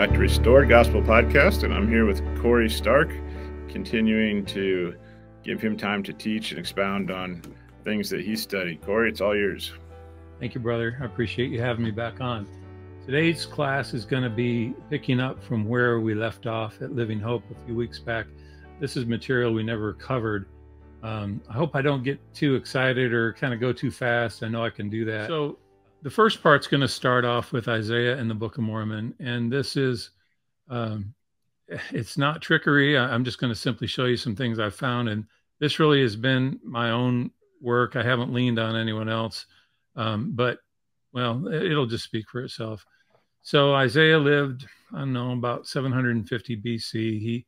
Welcome back to Restored Gospel Podcast, and I'm here with Corey Stark, continuing to give him time to teach and expound on things that he studied. Corey, it's all yours. Thank you, brother. I appreciate you having me back on. Today's class is going to be picking up from where we left off at Living Hope a few weeks back. This is material we never covered. Um, I hope I don't get too excited or kind of go too fast. I know I can do that. So, the first part's going to start off with Isaiah and the Book of Mormon, and this is um, it's not trickery. I'm just going to simply show you some things I found, and this really has been my own work. I haven't leaned on anyone else, um, but well, it'll just speak for itself. So Isaiah lived, I don't know, about 750 BC. He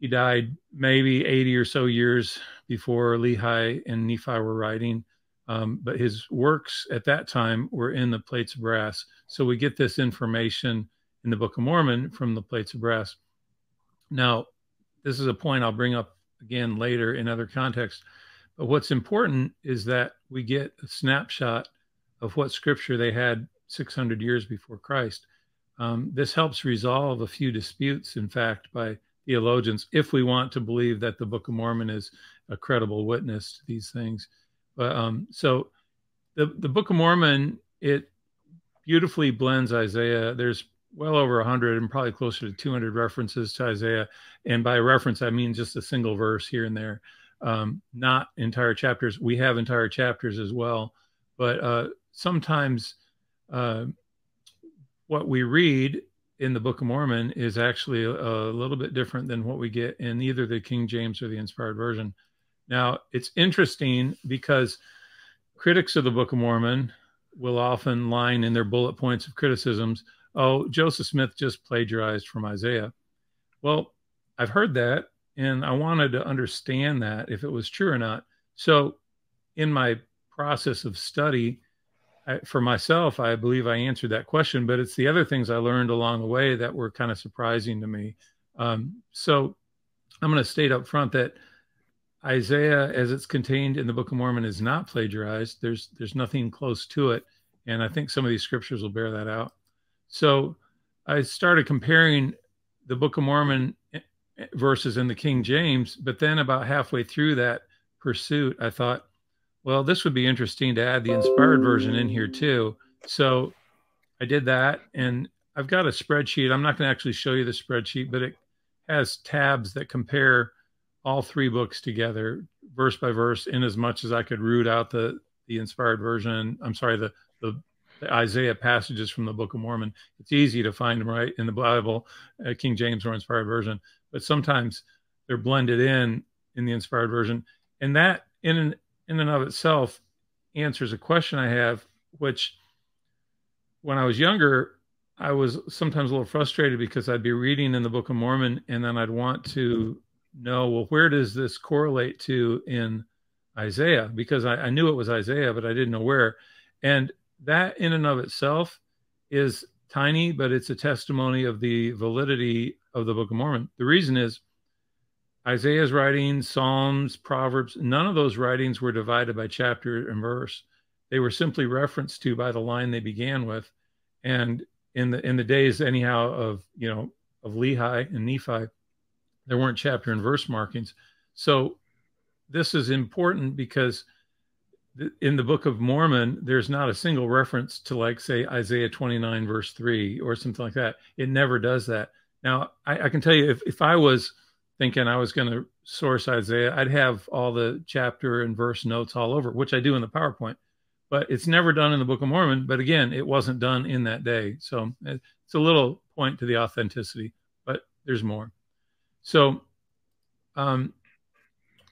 he died maybe 80 or so years before Lehi and Nephi were writing. Um, but his works at that time were in the plates of brass. So we get this information in the Book of Mormon from the plates of brass. Now, this is a point I'll bring up again later in other contexts. But what's important is that we get a snapshot of what scripture they had 600 years before Christ. Um, this helps resolve a few disputes, in fact, by theologians, if we want to believe that the Book of Mormon is a credible witness to these things. But um, so the the Book of Mormon it beautifully blends Isaiah. There's well over 100 and probably closer to 200 references to Isaiah, and by reference I mean just a single verse here and there, um, not entire chapters. We have entire chapters as well, but uh, sometimes uh, what we read in the Book of Mormon is actually a, a, little bit different than what we get in either the King James or the Inspired Version. Now, it's interesting because critics of the Book of Mormon will often line in their bullet points of criticisms, oh, Joseph Smith just plagiarized from Isaiah. Well, I've heard that, and I wanted to understand that if it was true or not. So, in my process of study, I, for myself, I believe I answered that question, but it's the other things I learned along the way that were kind of surprising to me. Um, so, I'm going to state up front that Isaiah, as it's contained in the Book of Mormon, is not plagiarized. There's there's nothing close to it, and I think some of these scriptures will bear that out. So I started comparing the Book of Mormon eh, eh, verses in the King James, but then about halfway through that pursuit, I thought, well, this would be interesting to add the inspired version in here too. So I did that, and I've got a spreadsheet. I'm not going to actually show you the spreadsheet, but it has tabs that compare all three books together, verse by verse, in as much as I could root out the the inspired version. I'm sorry, the the, the Isaiah passages from the Book of Mormon. It's easy to find them right in the Bible, uh, King James or inspired version, but sometimes they're blended in in the inspired version, and that in and in and of itself answers a question I have, which when I was younger, I was sometimes a little frustrated because I'd be reading in the Book of Mormon and then I'd want to know, well, where does this correlate to in Isaiah? Because I, I knew it was Isaiah, but I didn't know where. And that in and of itself is tiny, but it's a testimony of the validity of the Book of Mormon. The reason is Isaiah's writings, Psalms, Proverbs, none of those writings were divided by chapter and verse. They were simply referenced to by the line they began with. And in the in the days anyhow of you know of Lehi and Nephi, there weren't chapter and verse markings. So this is important because in the Book of Mormon, there's not a single reference to, like, say, Isaiah 29, verse 3 or something like that. It never does that. Now, I, I can tell you, if, if I was thinking I was going to source Isaiah, I'd have all the chapter and verse notes all over, which I do in the PowerPoint. But it's never done in the Book of Mormon. But again, it wasn't done in that day. So eh, it's a little point to the authenticity, but there's more. So, um,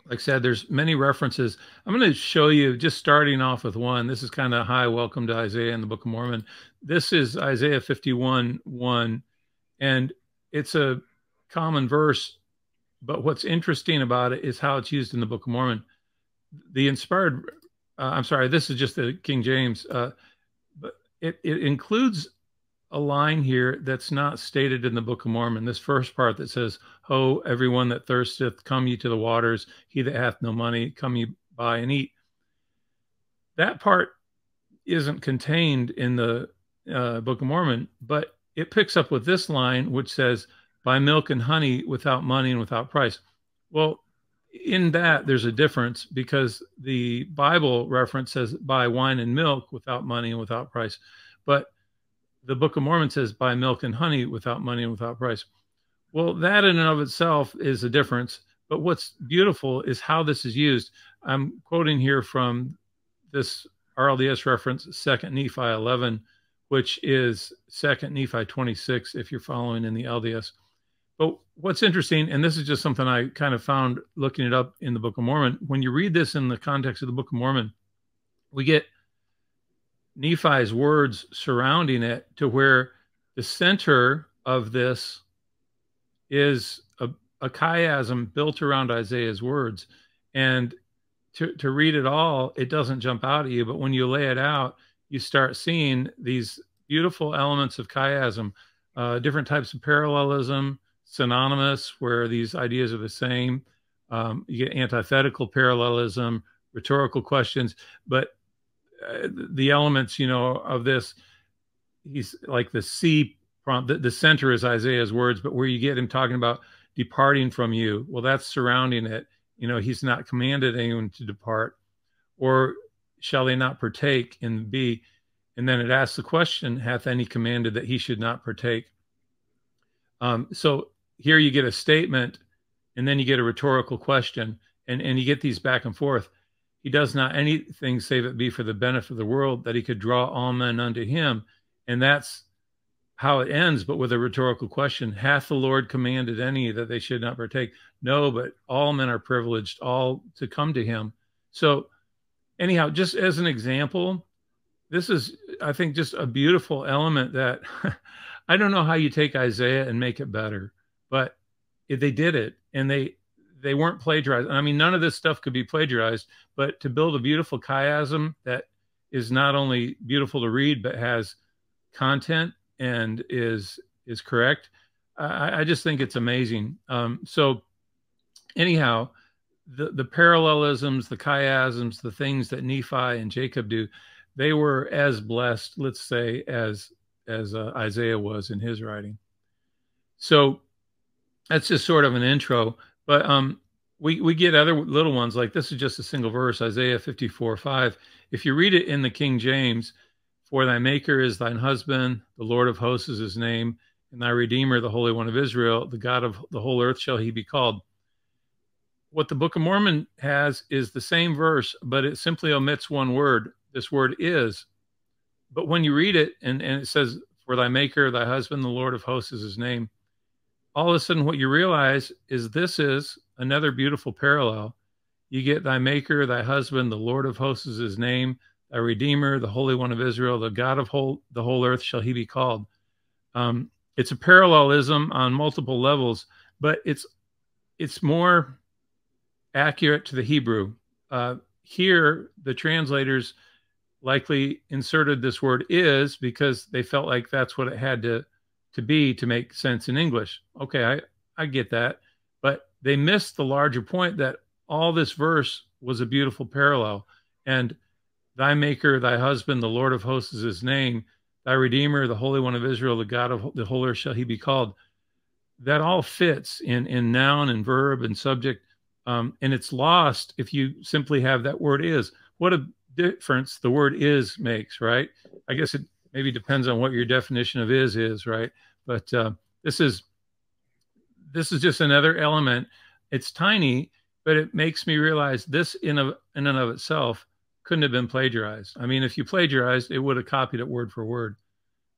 like I said, there's many references. I'm going to show you just starting off with one. This is kind of high welcome to Isaiah in the Book of Mormon. This is Isaiah 51 1, and it's a common verse. But what's interesting about it is how it's used in the Book of Mormon. The inspired, uh, I'm sorry, this is just the King James, uh, but it, it includes a line here that's not stated in the Book of Mormon. This first part that says, Ho, everyone that thirsteth, come ye to the waters. He that hath no money, come ye buy and eat. That part isn't contained in the uh, Book of Mormon, but it picks up with this line, which says, buy milk and honey without money and without price. Well, in that, there's a difference because the Bible reference says, buy wine and milk without money and without price. But the Book of Mormon says, buy milk and honey without money and without price. Well, that in and of itself is a difference. But what's beautiful is how this is used. I'm quoting here from this RLDS reference, Second Nephi 11, which is Second Nephi 26, if you're following in the LDS. But what's interesting, and this is just something I kind of found looking it up in the Book of Mormon, when you read this in the context of the Book of Mormon, we get Nephi's words surrounding it to where the center of this is a, a chiasm built around Isaiah's words. And to, to read it all, it doesn't jump out at you. But when you lay it out, you start seeing these beautiful elements of chiasm, uh, different types of parallelism, synonymous, where these ideas are the same. Um, you get antithetical parallelism, rhetorical questions, but uh, the elements, you know, of this, he's like the C prompt. The, the center is Isaiah's words, but where you get him talking about departing from you, well, that's surrounding it you know, he's not commanded anyone to depart, or shall they not partake in B? And then it asks the question, hath any commanded that he should not partake? Um, so here you get a statement, and then you get a rhetorical question, and, and you get these back and forth. He does not anything save it be for the benefit of the world, that he could draw all men unto him. And that's how it ends, but with a rhetorical question Hath the Lord commanded any that they should not partake? No, but all men are privileged, all to come to him. So, anyhow, just as an example, this is, I think, just a beautiful element that I don't know how you take Isaiah and make it better, but they did it and they, they weren't plagiarized. I mean, none of this stuff could be plagiarized, but to build a beautiful chiasm that is not only beautiful to read, but has content and is is correct. I, I just think it's amazing. Um, so, anyhow, the the parallelisms, the chiasms, the things that Nephi and Jacob do, they were as blessed, let's say, as as uh, Isaiah was in his writing. So that's just sort of an intro. But um, we we get other little ones like this is just a single verse, Isaiah 54, 5. If you read it in the King James, for thy maker is thine husband, the Lord of hosts is his name, and thy Redeemer, the Holy One of Israel, the God of the whole earth shall he be called. What the Book of Mormon has is the same verse, but it simply omits one word. This word is. But when you read it and, and it says, For thy maker, thy husband, the Lord of hosts is his name, all of a sudden what you realize is this is another beautiful parallel. You get thy maker, thy husband, the Lord of hosts is his name a redeemer, the Holy One of Israel, the God of whole, the whole earth shall he be called. Um, it's a parallelism on multiple levels, but it's it's more accurate to the Hebrew. Uh, here, the translators likely inserted this word is because they felt like that's what it had to to be to make sense in English. Okay, I, I get that. But they missed the larger point that all this verse was a beautiful parallel. And Thy Maker, thy husband, the Lord of hosts is his name. Thy Redeemer, the Holy One of Israel, the God of the whole earth shall he be called. That all fits in, in noun and verb and subject. Um, and it's lost if you simply have that word is. What a difference the word is makes, right? I guess it maybe depends on what your definition of is is, right? But uh, this is this is just another element. It's tiny, but it makes me realize this in of in and of itself couldn't have been plagiarized. I mean, if you plagiarized, it would have copied it word for word.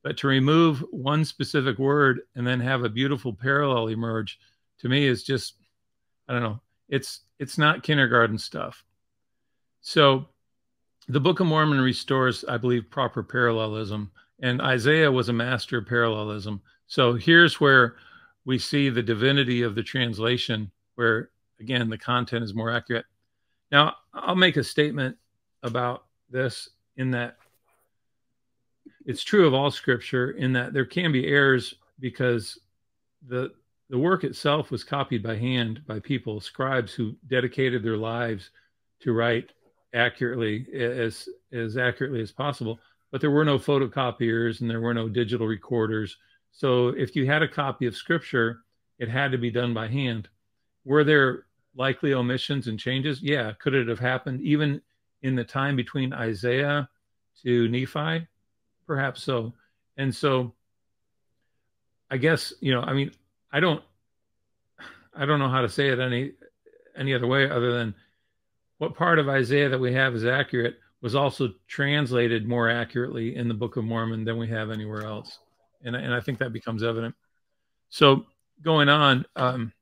But to remove one specific word and then have a beautiful parallel emerge, to me is just, I don't know, it's it's not kindergarten stuff. So the Book of Mormon restores, I believe, proper parallelism. And Isaiah was a master of parallelism. So here's where we see the divinity of the translation, where again, the content is more accurate. Now, I'll make a statement about this in that it's true of all scripture in that there can be errors because the the work itself was copied by hand by people scribes who dedicated their lives to write accurately as as accurately as possible but there were no photocopiers and there were no digital recorders So if you had a copy of scripture, it had to be done by hand. Were there likely omissions and changes? Yeah. Could it have happened even in the time between Isaiah to Nephi? Perhaps so. And so I guess, you know, I mean, I don't I don't know how to say it any any other way other than what part of Isaiah that we have is accurate was also translated more accurately in the Book of Mormon than we have anywhere else. And, and I think that becomes evident. So going on, um,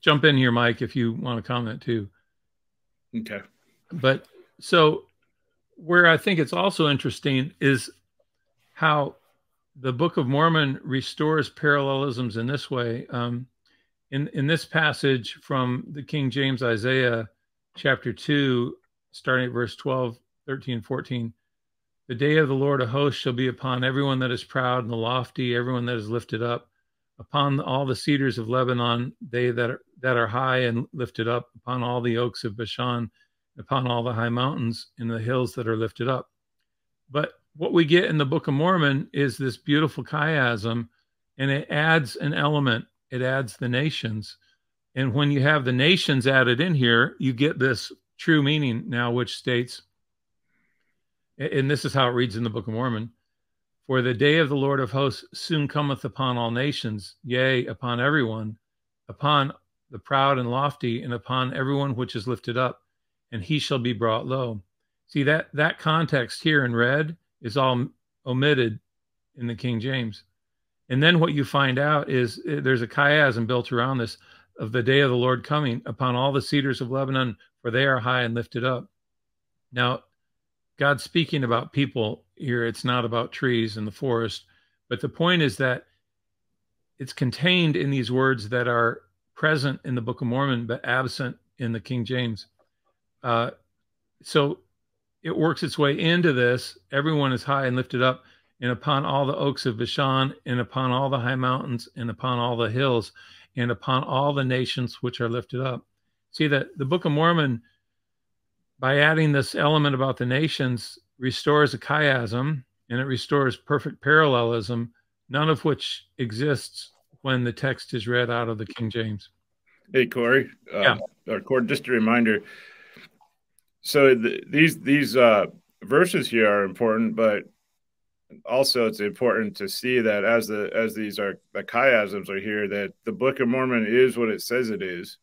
jump in here, Mike, if you want to comment too. Okay. But so where I think it's also interesting is how the Book of Mormon restores parallelisms in this way. Um, in in this passage from the King James Isaiah chapter 2 starting at verse 12 13 14 the day of the Lord of hosts shall be upon everyone that is proud and the lofty everyone that is lifted up. Upon all the cedars of Lebanon they that are, that are high and lifted up. Upon all the oaks of Bashan upon all the high mountains and the hills that are lifted up. But what we get in the Book of Mormon is this beautiful chiasm and it adds an element. It adds the nations. And when you have the nations added in here, you get this true meaning now, which states, and this is how it reads in the Book of Mormon For the day of the Lord of hosts soon cometh upon all nations, yea, upon everyone, upon the proud and lofty, and upon everyone which is lifted up, and he shall be brought low. See that that context here in red is all omitted in the King James. And then what you find out is eh, there's a chiasm built around this of the day of the Lord coming upon all the cedars of Lebanon, for they are high and lifted up. Now, God's speaking about people here. It's not about trees in the forest. But the point is that it's contained in these words that are present in the Book of Mormon, but absent in the King James. Uh, so it works its way into this. Everyone is high and lifted up and upon all the oaks of Bashan, and upon all the high mountains, and upon all the hills, and upon all the nations which are lifted up. See that the Book of Mormon, by adding this element about the nations, restores a chiasm and it restores perfect parallelism, none of which exists when the text is read out of the King James. Hey, Corey. Uh, yeah. Or Corey, just a reminder. So the, these these uh, verses here are important, but also it's important to see that as the as these are the chiasms are here that the book of mormon is what it says it is.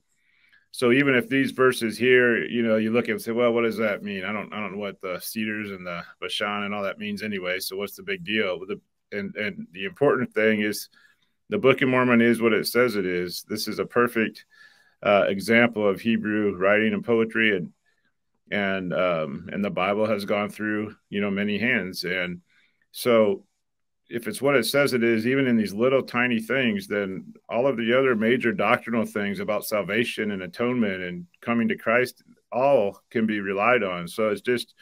So even if these verses here you know you look at and say well what does that mean? I don't i don't know what the cedars and the bashan and all that means anyway so what's the big deal? The, and and the important thing is the book of mormon is what it says it is. This is a perfect uh, example of hebrew writing and poetry and and um and the bible has gone through you know many hands and so if it's what it says it is, even in these little tiny things, then all of the other major doctrinal things about salvation and atonement and coming to Christ all can be relied on. So it's just,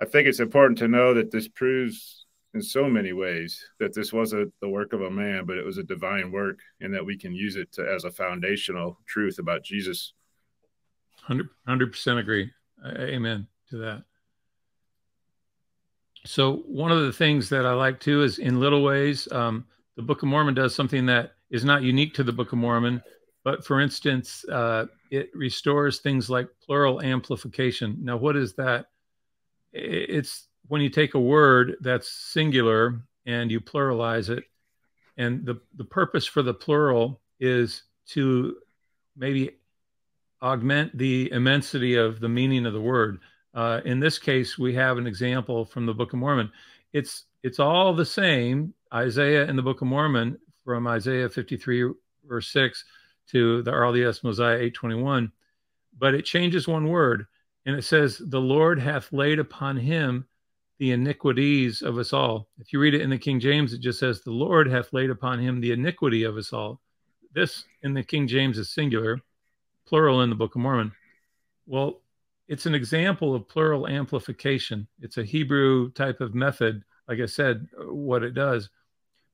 I think it's important to know that this proves in so many ways that this wasn't the work of a man, but it was a divine work and that we can use it to, as a foundational truth about Jesus. 100 percent agree. Amen to that. So one of the things that I like too is in little ways, um, the Book of Mormon does something that is not unique to the Book of Mormon, but for instance, uh, it restores things like plural amplification. Now, what is that? It's when you take a word that's singular and you pluralize it, and the the purpose for the plural is to maybe augment the immensity of the meaning of the word. Uh, in this case, we have an example from the Book of Mormon. It's it's all the same. Isaiah in the Book of Mormon, from Isaiah 53 verse 6 to the RLDS Mosiah 821, but it changes one word, and it says, "The Lord hath laid upon him the iniquities of us all." If you read it in the King James, it just says, "The Lord hath laid upon him the iniquity of us all." This in the King James is singular, plural in the Book of Mormon. Well, it's an example of plural amplification. It's a Hebrew type of method, like I said, what it does.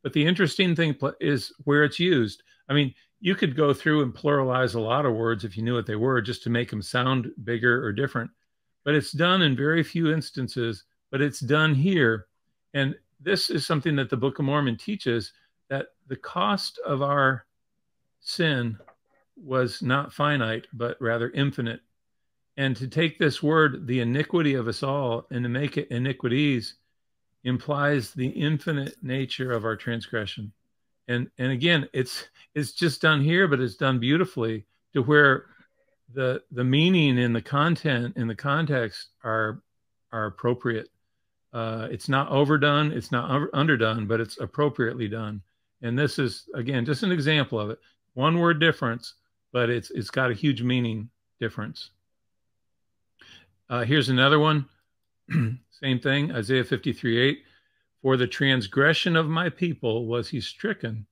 But the interesting thing is where it's used. I mean, you could go through and pluralize a lot of words if you knew what they were just to make them sound bigger or different. But it's done in very few instances, but it's done here. And this is something that the Book of Mormon teaches that the cost of our sin was not finite, but rather infinite. And to take this word, the iniquity of us all, and to make it iniquities implies the infinite nature of our transgression. And and again, it's it's just done here, but it's done beautifully to where the the meaning and the content and the context are are appropriate. Uh, it's not overdone, it's not underdone, but it's appropriately done. And this is again just an example of it. One word difference, but it's it's got a huge meaning difference. Uh, here's another one. Same thing, Isaiah 53 8. For the transgression of my people was he stricken.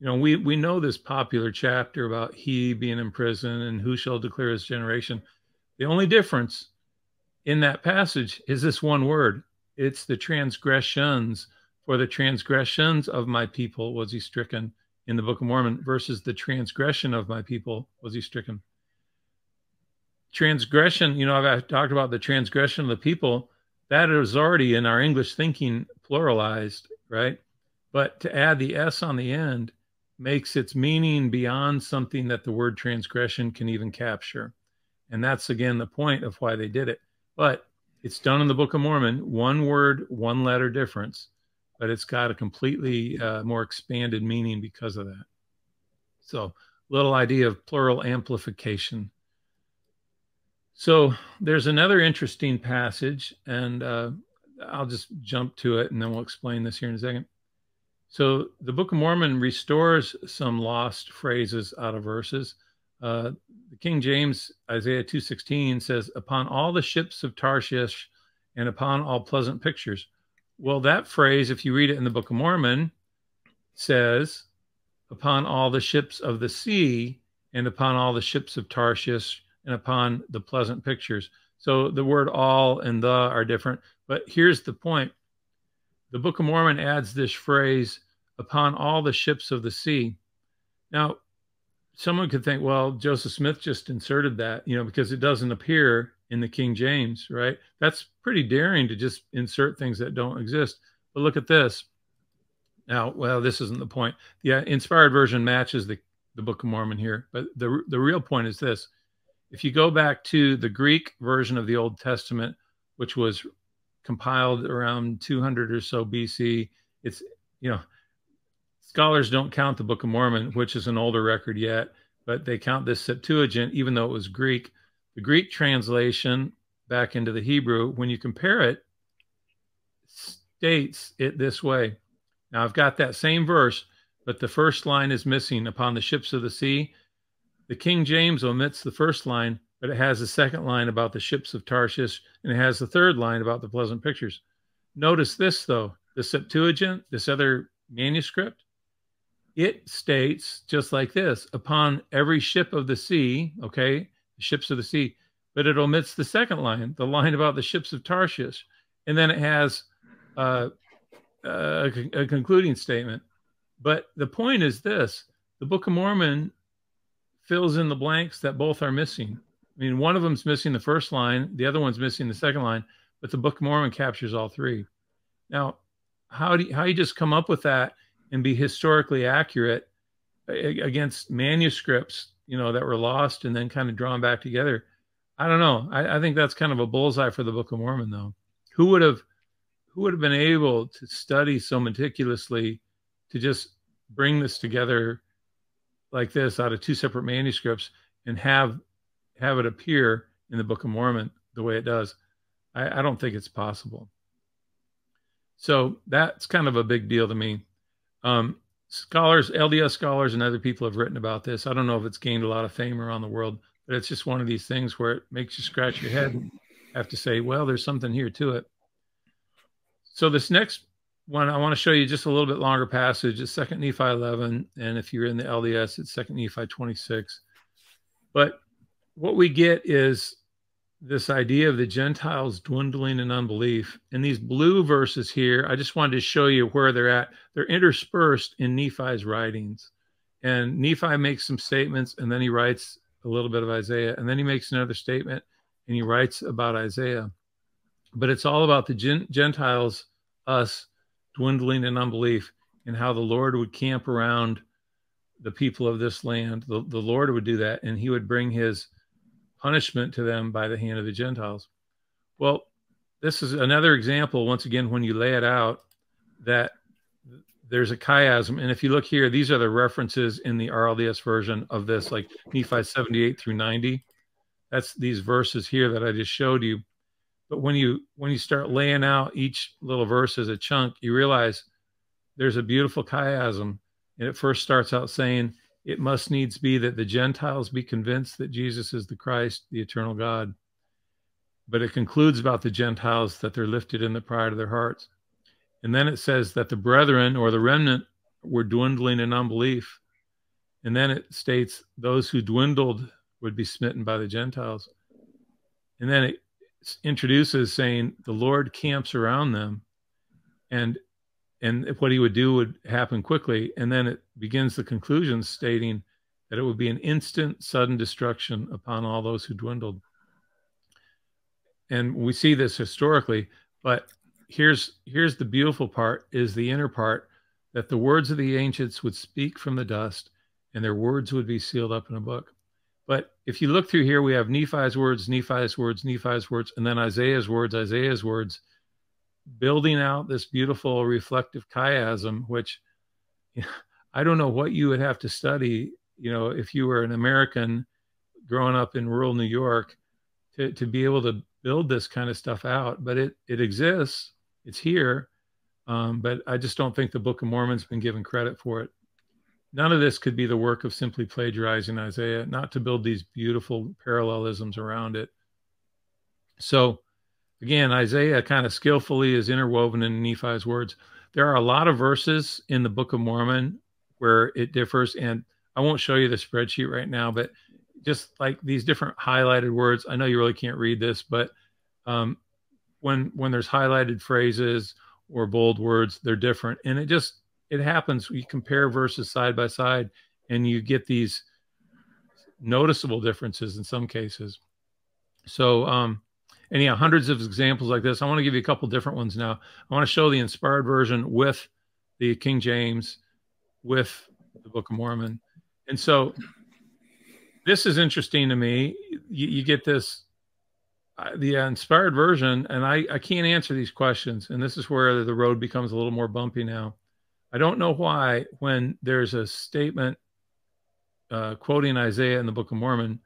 You know, we, we know this popular chapter about he being in prison and who shall declare his generation. The only difference in that passage is this one word it's the transgressions. For the transgressions of my people was he stricken in the Book of Mormon versus the transgression of my people was he stricken. Transgression, you know, I've, talked about the transgression of the people that is already in our English thinking pluralized, right? But to add the S on the end makes its meaning beyond something that the word transgression can even capture. And that's again the point of why they did it. But it's done in the Book of Mormon, one word, one letter difference, but it's got a completely uh, more expanded meaning because of that. So, little idea of plural amplification. So there's another interesting passage, and uh, I'll just jump to it and then we'll explain this here in a second. So the Book of Mormon restores some lost phrases out of verses. Uh, the King James Isaiah 2:16 says, "Upon all the ships of Tarshish, and upon all pleasant pictures." Well, that phrase, if you read it in the Book of Mormon, says, "Upon all the ships of the sea, and upon all the ships of Tarshish, and upon the pleasant pictures. So the word all and the are different. But here's the point the Book of Mormon adds this phrase, upon all the ships of the sea. Now, someone could think, well, Joseph Smith just inserted that, you know, because it doesn't appear in the King James, right? That's pretty daring to just insert things that don't exist. But look at this. Now, well, this isn't the point. The uh, inspired version matches the, the Book of Mormon here, but the the real point is this: if you go back to the Greek version of the Old Testament, which was compiled around 200 or so BC, it's, you know, scholars don't count the Book of Mormon, which is an older record yet, but they count this Septuagint, even though it was Greek. The Greek translation back into the Hebrew, when you compare it, states it this way. Now, I've got that same verse, but the first line is missing upon the ships of the sea. The King James omits the first line, but it has a second line about the ships of Tarshish, and it has the third line about the pleasant pictures. Notice this, though the Septuagint, this other manuscript, it states just like this upon every ship of the sea, okay, the ships of the sea, but it omits the second line, the line about the ships of Tarshish. And then it has uh, a, a concluding statement. But the point is this the Book of Mormon fills in the blanks that both are missing. I mean, one of them's missing the first line, the other one's missing the second line, but the Book of Mormon captures all three. Now, how do you, how you just come up with that and be historically accurate against manuscripts, you know, that were lost and then kind of drawn back together? I don't know. I, I think that's kind of a bullseye for the Book of Mormon, though. Who would have who would have been able to study so meticulously to just bring this together like this out of two separate manuscripts and have have it appear in the Book of Mormon the way it does. I, I don't think it's possible. So that's kind of a big deal to me. Um, scholars, LDS scholars, and other people have written about this. I don't know if it's gained a lot of fame around the world, but it's just one of these things where it makes you scratch your head and have to say, well, there's something here to it. So this next one, I want to show you just a little bit longer passage. It's Second Nephi 11, and if you're in the LDS, it's Second Nephi 26. But what we get is this idea of the Gentiles dwindling in unbelief. And these blue verses here, I just wanted to show you where they're at. They're interspersed in Nephi's writings. And Nephi makes some statements, and then he writes a little bit of Isaiah, and then he makes another statement, and he writes about Isaiah. But it's all about the Gentiles, us, dwindling in unbelief. and how the Lord would camp around the people of this land. The, the Lord would do that, and he would bring his punishment to them by the hand of the Gentiles. Well, this is another example, once again, when you lay it out, that there's a chiasm. And if you look here, these are the references in the RLDS version of this, like Nephi 78 through 90. That's these verses here that I just showed you. But when you when you start laying out each little verse as a chunk, you realize there's a beautiful chiasm. And it first starts out saying, It must needs be that the Gentiles be convinced that Jesus is the Christ, the eternal God. But it concludes about the Gentiles that they're lifted in the pride of their hearts. And then it says that the brethren or the remnant were dwindling in unbelief. And then it states those who dwindled would be smitten by the Gentiles. And then it introduces saying the Lord camps around them and and what he would do would happen quickly. And then it begins the conclusion stating that it would be an instant, sudden destruction upon all those who dwindled. And we see this historically, but here's here's the beautiful part is the inner part that the words of the ancients would speak from the dust and their words would be sealed up in a book. But if you look through here, we have Nephi's words, Nephi's words, Nephi's words, and then Isaiah's words, Isaiah's words, building out this beautiful reflective chiasm, which you know, I don't know what you would have to study, you know, if you were an American growing up in rural New York to, to be able to build this kind of stuff out. But it, it exists, it's here. Um, but I just don't think the Book of Mormon's been given credit for it none of this could be the work of simply plagiarizing Isaiah, not to build these beautiful parallelisms around it. So, again, Isaiah kind of skillfully is interwoven in Nephi's words. There are a lot of verses in the Book of Mormon where it differs, and I won't show you the spreadsheet right now, but just like these different highlighted words, I know you really can't read this, but um, when when there's highlighted phrases or bold words, they're different, and it just it happens. You compare verses side by side, and you get these noticeable differences in some cases. So, um, and yeah, hundreds of examples like this. I want to give you a couple different ones now. I want to show the inspired version with the King James, with the Book of Mormon, and so this is interesting to me. You, you get this uh, the inspired version, and I, I can't answer these questions, and this is where the road becomes a little more bumpy now. I don't know why, when there's a statement uh, quoting Isaiah in the Book of Mormon,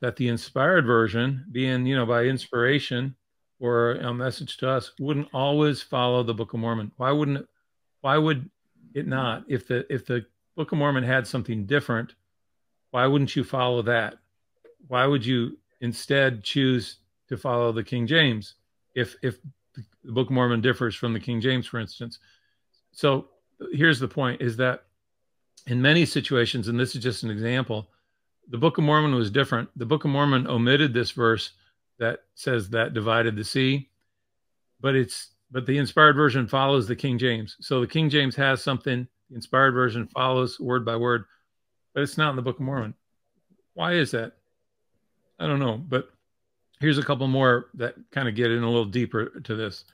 that the inspired version, being, you know, by inspiration or a message to us, wouldn't always follow the Book of Mormon. Why wouldn't it? Why would it not? If the if the Book of Mormon had something different, why wouldn't you follow that? Why would you instead choose to follow the King James if if the Book of Mormon differs from the King James, for instance? So here's the point is that in many situations, and this is just an example, the Book of Mormon was different. The Book of Mormon omitted this verse that says that divided the sea, but it's but the inspired version follows the King James. So the King James has something, the inspired version follows word by word, but it's not in the Book of Mormon. Why is that? I don't know, but here's a couple more that kind of get in a little deeper to this.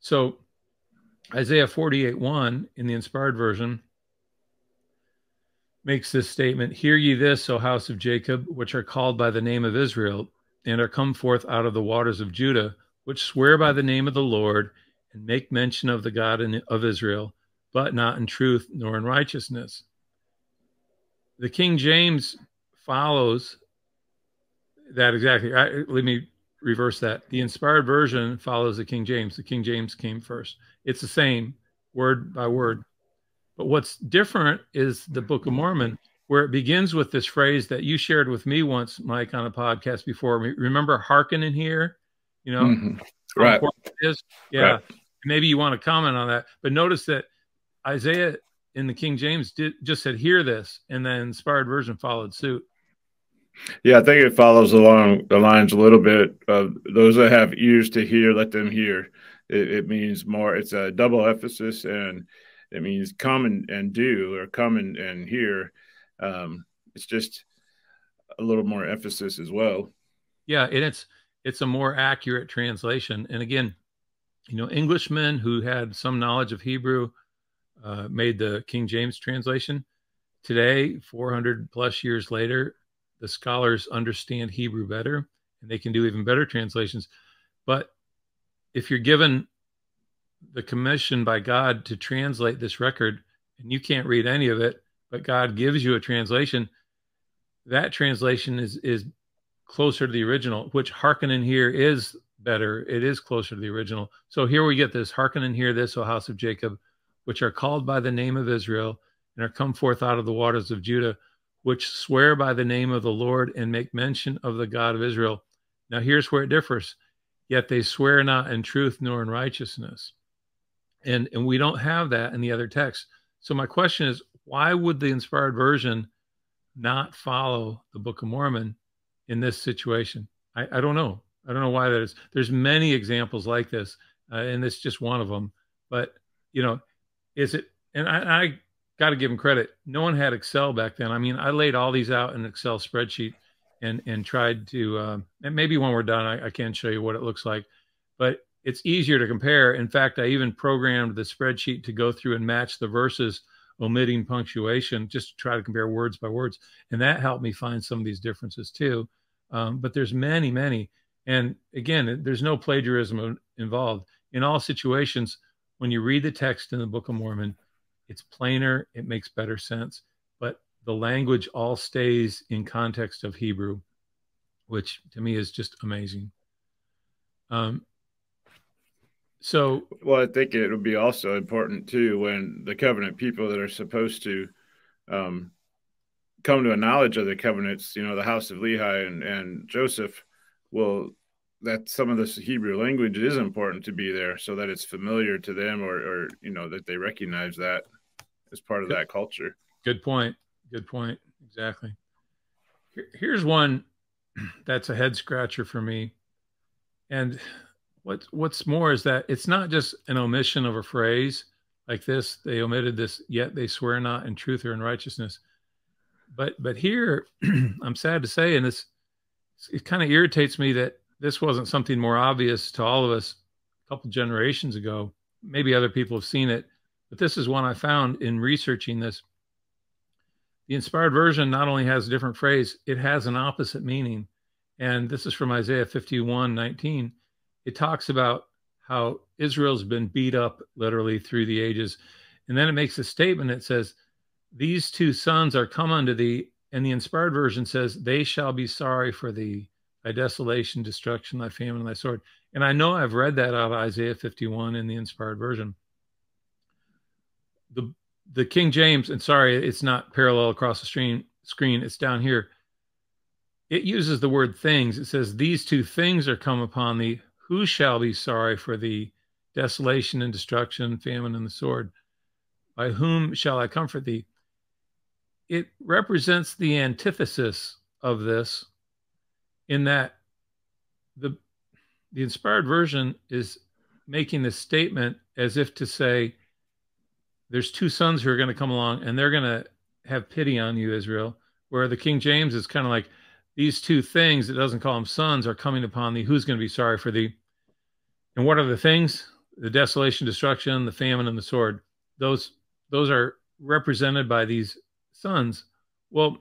So Isaiah 48 1 in the inspired version makes this statement Hear ye this, O house of Jacob, which are called by the name of Israel, and are come forth out of the waters of Judah, which swear by the name of the Lord, and make mention of the God of Israel, but not in truth nor in righteousness. The King James follows that exactly. I, let me reverse that. The inspired version follows the King James. The King James came first. It's the same word by word. But what's different is the Book of Mormon, where it begins with this phrase that you shared with me once, Mike, on a podcast before. Remember hearken in here? You know, mm-hmm. right. Yeah. Right. Maybe you want to comment on that. But notice that Isaiah in the King James did, just said, hear this, and then inspired version followed suit. Yeah, I think it follows along the lines a little bit of those that have ears to hear, let them hear. It, it means more, it's a double emphasis and it means come and, and do or come and, and hear. Um, it's just a little more emphasis as well. Yeah, and it's it's a more accurate translation. And again, you know, Englishmen who had some knowledge of Hebrew uh, made the King James translation. Today, 400 plus years later, the scholars understand Hebrew better and they can do even better translations. But if you're given the commission by God to translate this record and you can't read any of it, but God gives you a translation, that translation is is closer to the original, which hearken and hear better. It is closer to the original. So here we get this hearken and hear this, O house of Jacob, which are called by the name of Israel and are come forth out of the waters of Judah, which swear by the name of the Lord and make mention of the God of Israel. Now here's where it differs. Yet they swear not in truth nor in righteousness. And, and we don't have that in the other texts. So my question is, why would the inspired version not follow the Book of Mormon in this situation? I, I don't know. I don't know why that is. There's many examples like this, uh, and it's just one of them. But you know, is it? And I, I got to give them credit. No one had Excel back then. I mean, I laid all these out in an Excel spreadsheet and and tried to. Uh, and maybe when we're done, I, I can show you what it looks like. But it's easier to compare. In fact, I even programmed the spreadsheet to go through and match the verses omitting punctuation just to try to compare words by words and that helped me find some of these differences too um, but there's many many and again there's no plagiarism involved in all situations when you read the text in the book of mormon it's plainer it makes better sense but the language all stays in context of hebrew which to me is just amazing. Um, so, well, I think it would be also important too when the covenant people that are supposed to um, come to a knowledge of the covenants, you know, the house of Lehi and, and Joseph will that some of this Hebrew language is important to be there so that it's familiar to them or, or you know, that they recognize that as part of that culture. Good point. Good point. Exactly. Here's one that's a head scratcher for me. And What's what's more is that it's not just an omission of a phrase like this. They omitted this, yet they swear not in truth or in righteousness. But but here, I'm sad to say, and this it kind of irritates me that this wasn't something more obvious to all of us a couple generations ago. Maybe other people have seen it, but this is one I found in researching this. The inspired version not only has a different phrase, it has an opposite meaning. And this is from Isaiah 51 19 it talks about how Israel's been beat up literally through the ages. And then it makes a statement that says, These two sons are come unto thee. And the inspired version says, They shall be sorry for thee, thy desolation, destruction, thy famine, thy sword. And I know I've read that out of Isaiah 51 in the inspired version. The the King James, and sorry, it's not parallel across the screen, screen, it's down here. It uses the word things. It says, These two things are come upon thee, who shall be sorry for the desolation and destruction, famine and the sword? By whom shall I comfort thee? It represents the antithesis of this in that the the inspired version is making this statement as if to say there's two sons who are going to come along and they're going to have pity on you israel where the king james is kind of like these two things, it doesn't call them sons, are coming upon thee. Who's going to be sorry for thee? And what are the things? The desolation, destruction, the famine, and the sword. Those those are represented by these sons. Well,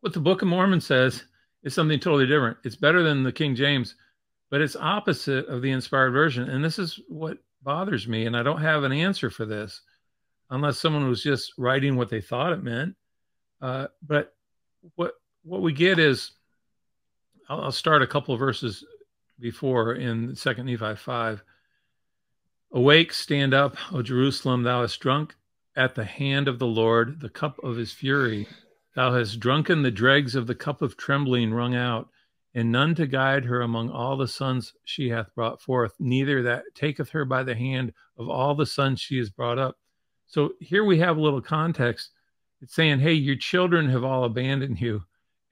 what the Book of Mormon says is something totally different. It's better than the King James, but it's opposite of the inspired version. And this is what bothers me. And I don't have an answer for this unless someone was just writing what they thought it meant. Uh, but what what we get is I'll, I'll start a couple of verses before in Second Nephi five. Awake, stand up, O Jerusalem, thou hast drunk at the hand of the Lord the cup of his fury. Thou hast drunken the dregs of the cup of trembling wrung out, and none to guide her among all the sons she hath brought forth, neither that taketh her by the hand of all the sons she has brought up. So here we have a little context. It's saying, hey, your children have all abandoned you.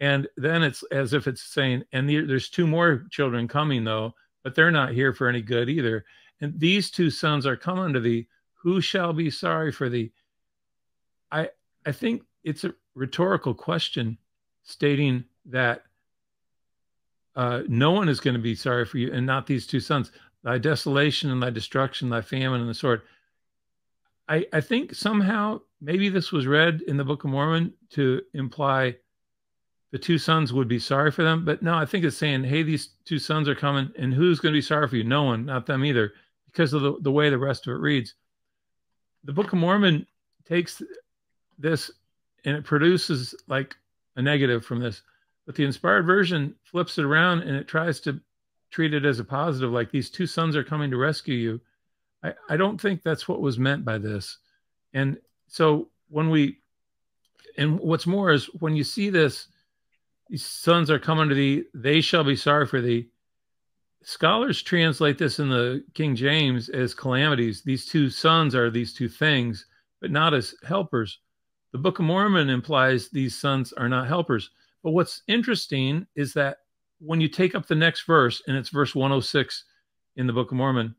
And then it's as if it's saying, and there's two more children coming though, but they're not here for any good either. And these two sons are come unto thee. Who shall be sorry for thee? I I think it's a rhetorical question stating that uh, no one is going to be sorry for you, and not these two sons. Thy desolation and thy destruction, thy famine and the sword. I, I think somehow maybe this was read in the Book of Mormon to imply the two sons would be sorry for them. But no, I think it's saying, hey, these two sons are coming, and who's going to be sorry for you? No one, not them either, because of the, the way the rest of it reads. The Book of Mormon takes this and it produces like a negative from this. But the inspired version flips it around and it tries to treat it as a positive, like these two sons are coming to rescue you. I, I don't think that's what was meant by this. And so when we, and what's more is when you see this, these sons are coming to thee, they shall be sorry for thee. Scholars translate this in the King James as calamities. These two sons are these two things, but not as helpers. The Book of Mormon implies these sons are not helpers. But what's interesting is that when you take up the next verse, and it's verse 106 in the Book of Mormon,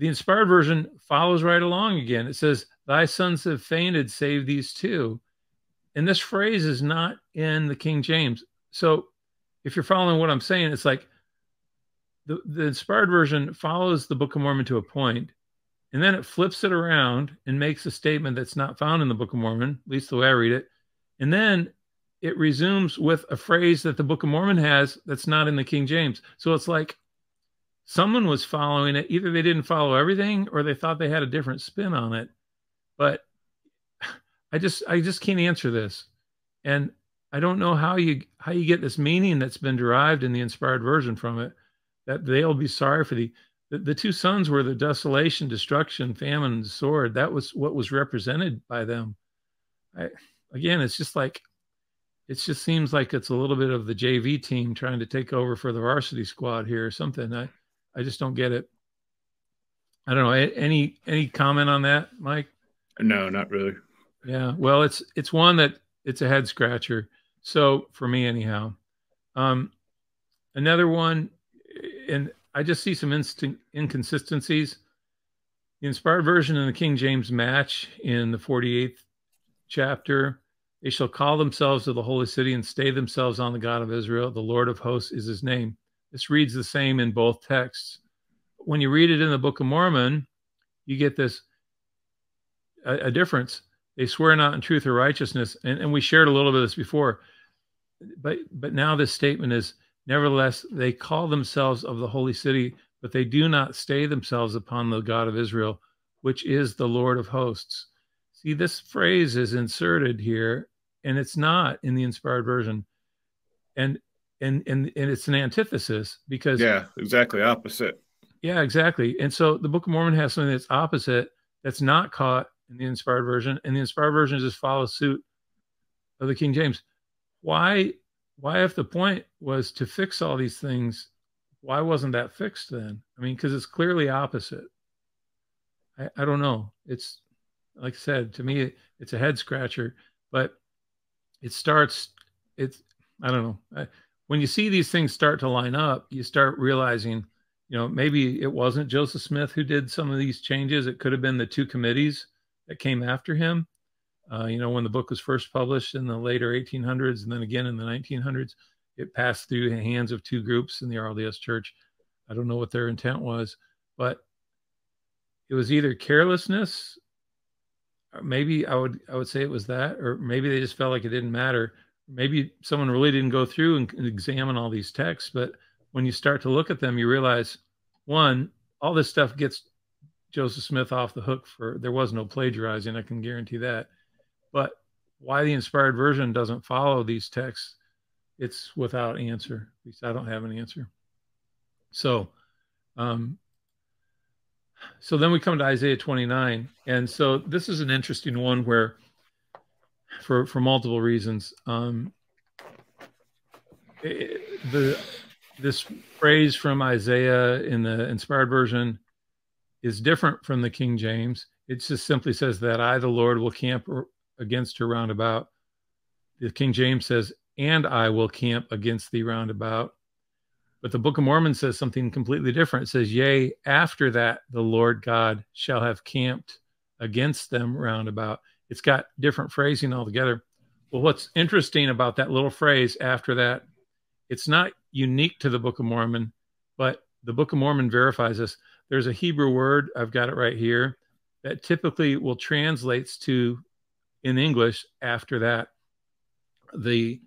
the inspired version follows right along again. It says, Thy sons have fainted, save these two. And this phrase is not in the King James. So if you're following what I'm saying, it's like the, the inspired version follows the Book of Mormon to a point, and then it flips it around and makes a statement that's not found in the Book of Mormon, at least the way I read it. And then it resumes with a phrase that the Book of Mormon has that's not in the King James. So it's like someone was following it. Either they didn't follow everything or they thought they had a different spin on it. But I just I just can't answer this. And I don't know how you how you get this meaning that's been derived in the inspired version from it that they'll be sorry for the the, the two sons were the desolation, destruction, famine, sword. That was what was represented by them. I, again, it's just like it just seems like it's a little bit of the JV team trying to take over for the varsity squad here or something. I, I just don't get it. I don't know. Any any comment on that, Mike? No, not really. Yeah. Well, it's it's one that it's a head scratcher. So for me, anyhow. Um, another one, and I just see some instant inconsistencies. The inspired version in the King James match in the 48th chapter they shall call themselves to the holy city and stay themselves on the God of Israel. The Lord of hosts is his name. This reads the same in both texts. When you read it in the Book of Mormon, you get this a, a difference. They swear not in truth or righteousness, and, and we shared a little bit of this before. But but now this statement is nevertheless they call themselves of the holy city, but they do not stay themselves upon the God of Israel, which is the Lord of hosts. See, this phrase is inserted here and it's not in the inspired version and and and, and it's an antithesis because yeah exactly opposite. Yeah exactly. And so the book of mormon has something that's opposite that's not caught in the inspired version and the inspired version just follows suit of the king james. Why why if the point was to fix all these things why wasn't that fixed then? I mean because it's clearly opposite. I, I don't know. It's like i said to me it's a head scratcher but it starts it's i don't know when you see these things start to line up you start realizing you know maybe it wasn't joseph smith who did some of these changes. It could have been the two committees that came after him. Uh, you know when the book was first published in the later 1800s and then again in the 1900s it passed through the hands of two groups in the rlds church. I don't know what their intent was but it was either carelessness maybe I would I would say it was that, or maybe they just felt like it didn't matter. Maybe someone really didn't go through and, and examine all these texts, but when you start to look at them, you realize one, all this stuff gets Joseph Smith off the hook for there was no plagiarizing, I can guarantee that. But why the inspired version doesn't follow these texts, it's without answer. At least I don't have an answer. So um, so then we come to Isaiah 29. And so this is an interesting one where, for, for multiple reasons, um, it, the this phrase from Isaiah in the inspired version is different from the King James. It just simply says that I, the Lord, will camp against her roundabout. The King James says, and I will camp against thee roundabout. But the Book of Mormon says something completely different. It says, Yea, after that the Lord God shall have camped against them round about. It's got different phrasing altogether. Well, what's interesting about that little phrase after that, it's not unique to the Book of Mormon, but the Book of Mormon verifies this. There's a Hebrew word, I've got it right here, that typically will translates to in English after that. The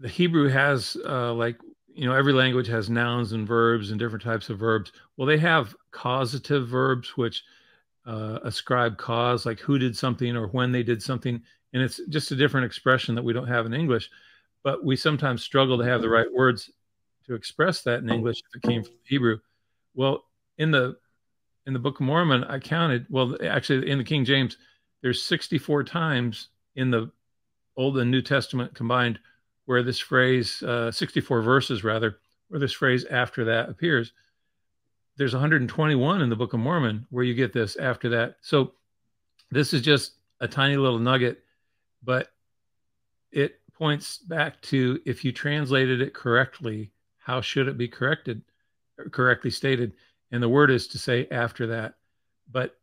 the Hebrew has uh, like you know every language has nouns and verbs and different types of verbs. Well, they have causative verbs which uh, ascribe cause, like who did something or when they did something, and it's just a different expression that we don't have in English. But we sometimes struggle to have the right words to express that in English if it came from Hebrew. Well, in the in the Book of Mormon, I counted. Well, actually, in the King James, there's 64 times in the Old and New Testament combined where this phrase, uh, 64 verses rather, where this phrase after that appears. There's 121 in the Book of Mormon where you get this after that. So this is just a tiny little nugget, but it points back to if you translated it correctly, how should it be corrected, correctly stated? And the word is to say after that. But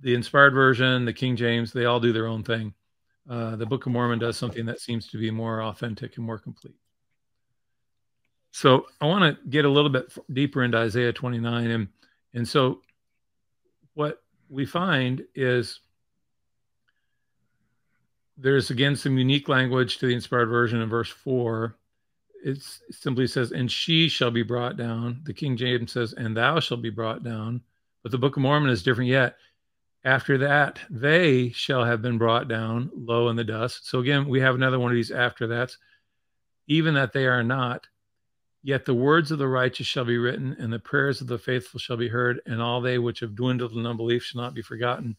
the inspired version, the King James, they all do their own thing. Uh, the Book of Mormon does something that seems to be more authentic and more complete. So I want to get a little bit deeper into Isaiah 29, and and so what we find is there's again some unique language to the inspired version in verse four. It simply says, "And she shall be brought down." The King James says, "And thou shall be brought down." But the Book of Mormon is different yet. After that, they shall have been brought down low in the dust. So again, we have another one of these after that's even that they are not. Yet the words of the righteous shall be written, and the prayers of the faithful shall be heard, and all they which have dwindled in unbelief shall not be forgotten.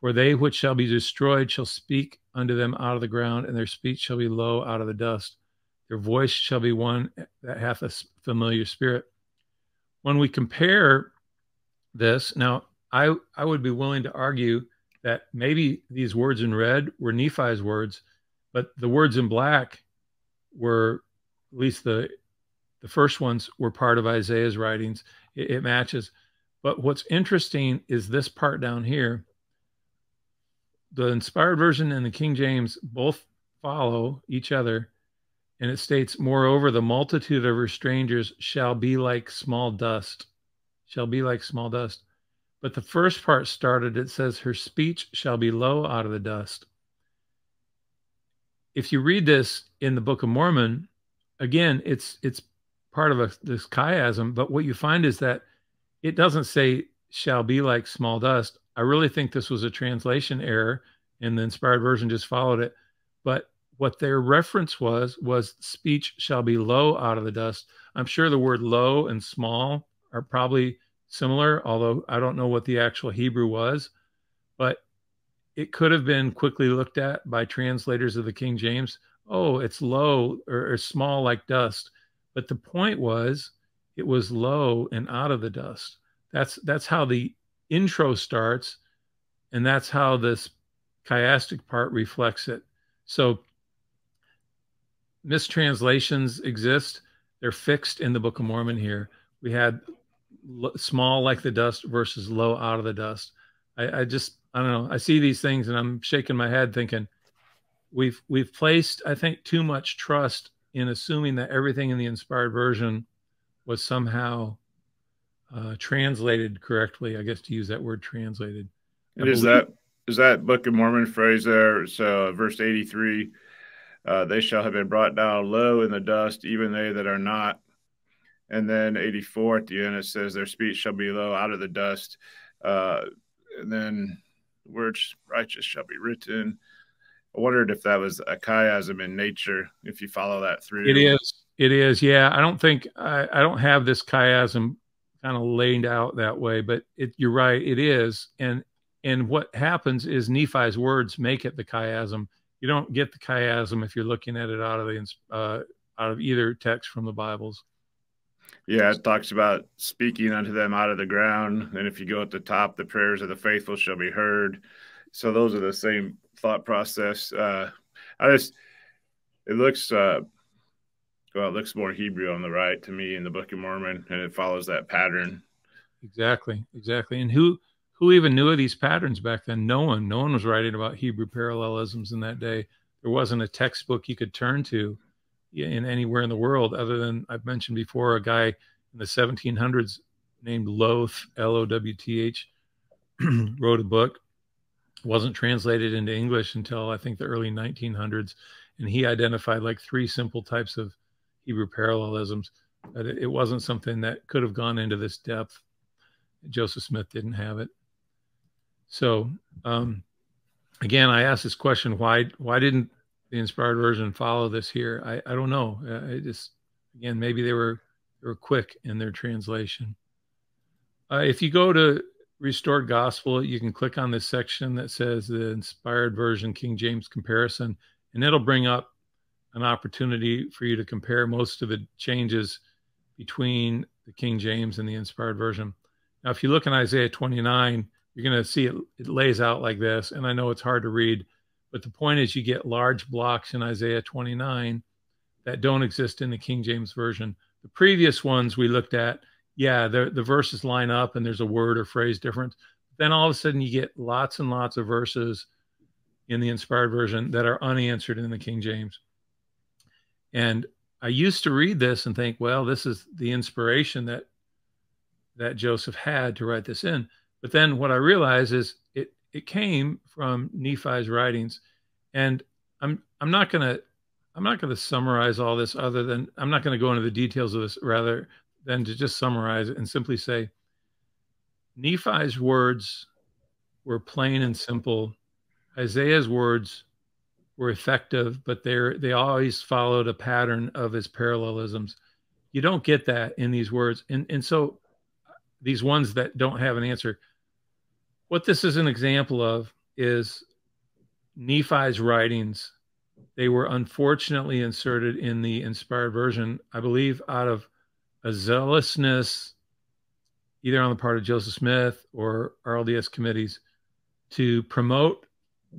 For they which shall be destroyed shall speak unto them out of the ground, and their speech shall be low out of the dust. Their voice shall be one that hath a familiar spirit. When we compare this, now I, I would be willing to argue that maybe these words in red were Nephi's words, but the words in black were, at least the the first ones were part of Isaiah's writings. It, it matches. But what's interesting is this part down here. The inspired version and the King James both follow each other. And it states, Moreover, the multitude of her strangers shall be like small dust, shall be like small dust. But the first part started, it says, Her speech shall be low out of the dust. If you read this in the Book of Mormon, again, it's it's part of a, this chiasm, but what you find is that it doesn't say shall be like small dust. I really think this was a translation error, and the inspired version just followed it. But what their reference was was speech shall be low out of the dust. I'm sure the word low and small are probably similar, although I don't know what the actual Hebrew was, but it could have been quickly looked at by translators of the King James. Oh, it's low or, or small like dust. But the point was it was low and out of the dust. That's that's how the intro starts, and that's how this chiastic part reflects it. So mistranslations exist. They're fixed in the Book of Mormon here. We had small like the dust versus low out of the dust. I, I just I don't know. I see these things and I'm shaking my head thinking we've we've placed I think too much trust in assuming that everything in the inspired version was somehow uh, translated correctly. I guess to use that word translated. And is that is that Book of Mormon phrase there? So verse eighty three, uh, they shall have been brought down low in the dust, even they that are not and then 84 at the end it says their speech shall be low out of the dust uh, and then words righteous shall be written i wondered if that was a chiasm in nature if you follow that through. It is. It is. Yeah. I don't think i, I don't have this chiasm kind of laid out that way but it, you're right it is. And and what happens is nephi's words make it the chiasm. You don't get the chiasm if you're looking at it out of the uh, out of either text from the bibles. Yeah, it talks about speaking unto them out of the ground. And if you go at the top, the prayers of the faithful shall be heard. So those are the same thought process. Uh, I just, it looks, uh, well, it looks more Hebrew on the right to me in the Book of Mormon, and it follows that pattern. Exactly, exactly. And who who even knew of these patterns back then? No one. No one was writing about Hebrew parallelisms in that day. There wasn't a textbook you could turn to in anywhere in the world other than I've mentioned before a guy in the 1700s named Lowth L O W T H wrote a book. Wasn't translated into English until I think the early 1900s, and he identified like three simple types of Hebrew parallelisms. But it, wasn't something that could have gone into this depth. Joseph Smith didn't have it. So um, again, I asked this question: Why why didn't the inspired version follow this here? I, I don't know. I just again maybe they were they were quick in their translation. Uh, if you go to Restored Gospel, you can click on this section that says the inspired version King James comparison, and it'll bring up an opportunity for you to compare most of the changes between the King James and the inspired version. Now, if you look in Isaiah 29, you're going to see it, it lays out like this. And I know it's hard to read, but the point is you get large blocks in Isaiah 29 that don't exist in the King James Version. The previous ones we looked at, yeah, the, the verses line up and there's a word or phrase difference. Then all of a sudden you get lots and lots of verses in the inspired version that are unanswered in the King James. And I used to read this and think, well, this is the inspiration that that Joseph had to write this in. But then what I realized is it it came from Nephi's writings, and I'm I'm not gonna I'm not gonna summarize all this other than I'm not gonna go into the details of this rather than to just summarize it and simply say Nephi's words were plain and simple. Isaiah's words were effective, but they they always followed a pattern of his parallelisms. You don't get that in these words, and and so these ones that don't have an answer what this is an example of is Nephi's writings. They were unfortunately inserted in the inspired version, I believe, out of a zealousness, either on the part of Joseph Smith or RLDS committees, to promote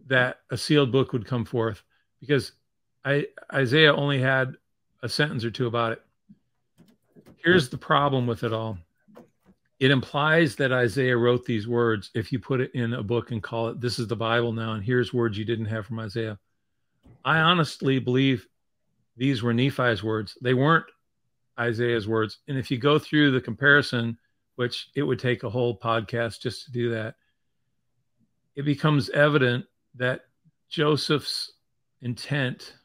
that a sealed book would come forth, because I, Isaiah only had a sentence or two about it. Here's the problem with it all it implies that Isaiah wrote these words if you put it in a book and call it, This is the Bible now, and here's words you didn't have from Isaiah. I honestly believe these were Nephi's words. They weren't Isaiah's words. And if you go through the comparison, which it would take a whole podcast just to do that, it becomes evident that Joseph's intent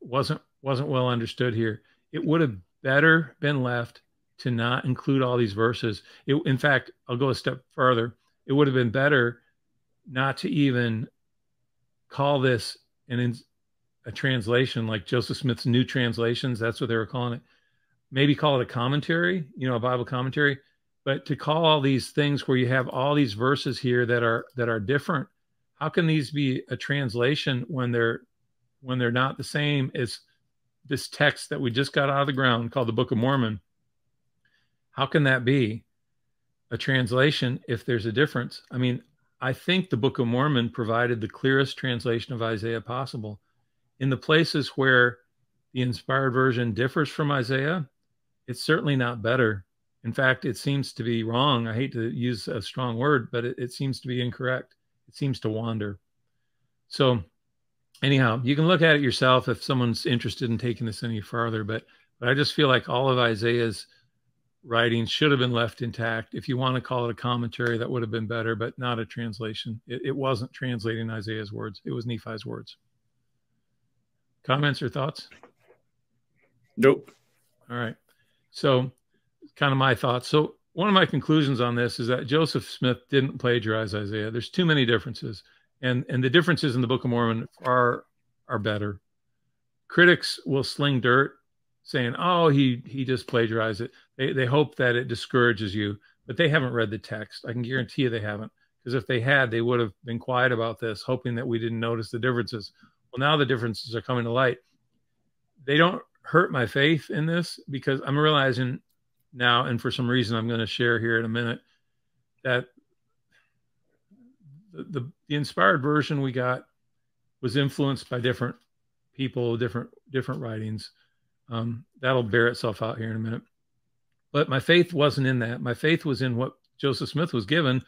wasn't wasn't well understood here. It would have better been left to not include all these verses. It, in fact, I'll go a step further. It would have been better not to even call this an a translation like Joseph Smith's New Translations. That's what they were calling it. Maybe call it a commentary, you know, a Bible commentary. But to call all these things where you have all these verses here that are that are different, how can these be a translation when they're when they're not the same as this text that we just got out of the ground called the Book of Mormon? How can that be a translation if there's a difference? I mean, I think the Book of Mormon provided the clearest translation of Isaiah possible. In the places where the inspired version differs from Isaiah, it's certainly not better. In fact, it seems to be wrong. I hate to use a strong word, but it, it seems to be incorrect. It seems to wander. So, anyhow, you can look at it yourself if someone's interested in taking this any further. But, but I just feel like all of Isaiah's writings should have been left intact. If you want to call it a commentary, that would have been better, but not a translation. It, it wasn't translating Isaiah's words, it was Nephi's words. Comments or thoughts? Nope. All right. So, kind of my thoughts. So, one of my conclusions on this is that Joseph Smith didn't plagiarize Isaiah. There's too many differences, and and the differences in the Book of Mormon are are better. Critics will sling dirt saying, "Oh, he he just plagiarized it." They they hope that it discourages you, but they haven't read the text. I can guarantee you they haven't, because if they had, they would have been quiet about this, hoping that we didn't notice the differences. Well, now the differences are coming to light. They don't hurt my faith in this because I'm realizing now, and for some reason I'm going to share here in a minute, that the, the, the inspired version we got was influenced by different people, different different writings. Um, that'll bear itself out here in a minute. But my faith wasn't in that. My faith was in what Joseph Smith was given.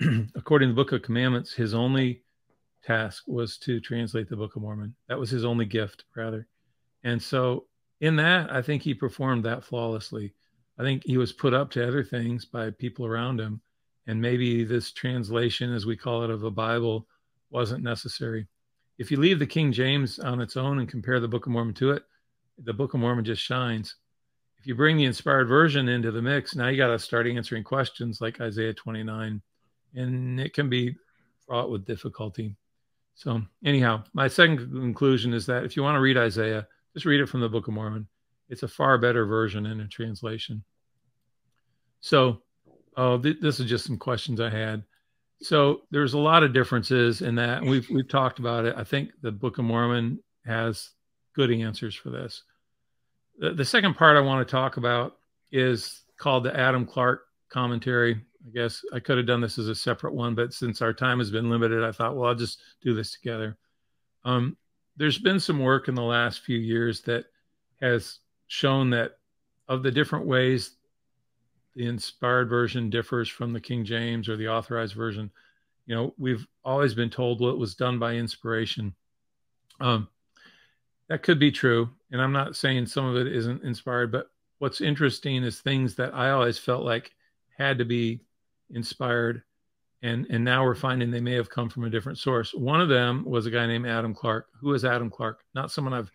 According to the Book of Commandments, his only task was to translate the Book of Mormon. That was his only gift, rather. And so, in that, I think he performed that flawlessly. I think he was put up to other things by people around him, and maybe this translation, as we call it, of a Bible wasn't necessary. If you leave the King James on its own and compare the Book of Mormon to it, the Book of Mormon just shines. If you bring the inspired version into the mix, now you got to start answering questions like Isaiah 29, and it can be fraught with difficulty. So, anyhow, my second conclusion is that if you want to read Isaiah, just read it from the Book of Mormon. It's a far better version in a translation. So, oh, th- this is just some questions I had. So, there's a lot of differences in that. We've we've talked about it. I think the Book of Mormon has good answers for this. The, the second part I want to talk about is called the Adam Clarke commentary. I guess I could have done this as a separate one, but since our time has been limited, I thought, well, I'll just do this together. Um, there's been some work in the last few years that has shown that of the different ways the inspired version differs from the King James or the authorized version, you know, we've always been told well, was done by inspiration. Um, that could be true. And I'm not saying some of it isn't inspired, but what's interesting is things that I always felt like had to be inspired. And, and now we're finding they may have come from a different source. One of them was a guy named Adam Clarke Who is Adam Clarke Not someone I've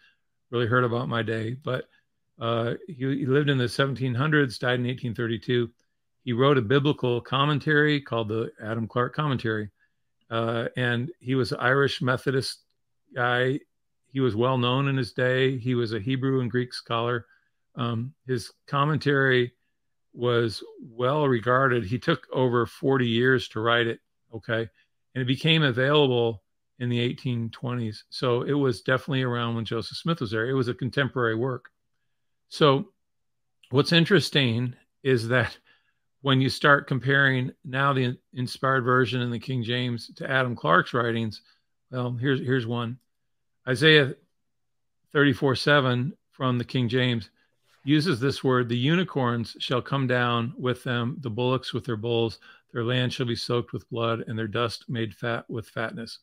really heard about my day, but uh, he, he lived in the 1700s, died in 1832. He wrote a biblical commentary called the Adam Clarke Commentary. Uh, and he was an Irish Methodist guy. He was well known in his day. He was a Hebrew and Greek scholar. Um, his commentary was well regarded. He took over 40 years to write it. Okay. And it became available in the 1820s. So it was definitely around when Joseph Smith was there. It was a contemporary work. So what's interesting is that when you start comparing now the inspired version in the King James to Adam Clarke's writings, well, here's here's one. Isaiah 34 7 from the King James uses this word the unicorns shall come down with them, the bullocks with their bulls, their land shall be soaked with blood, and their dust made fat with fatness.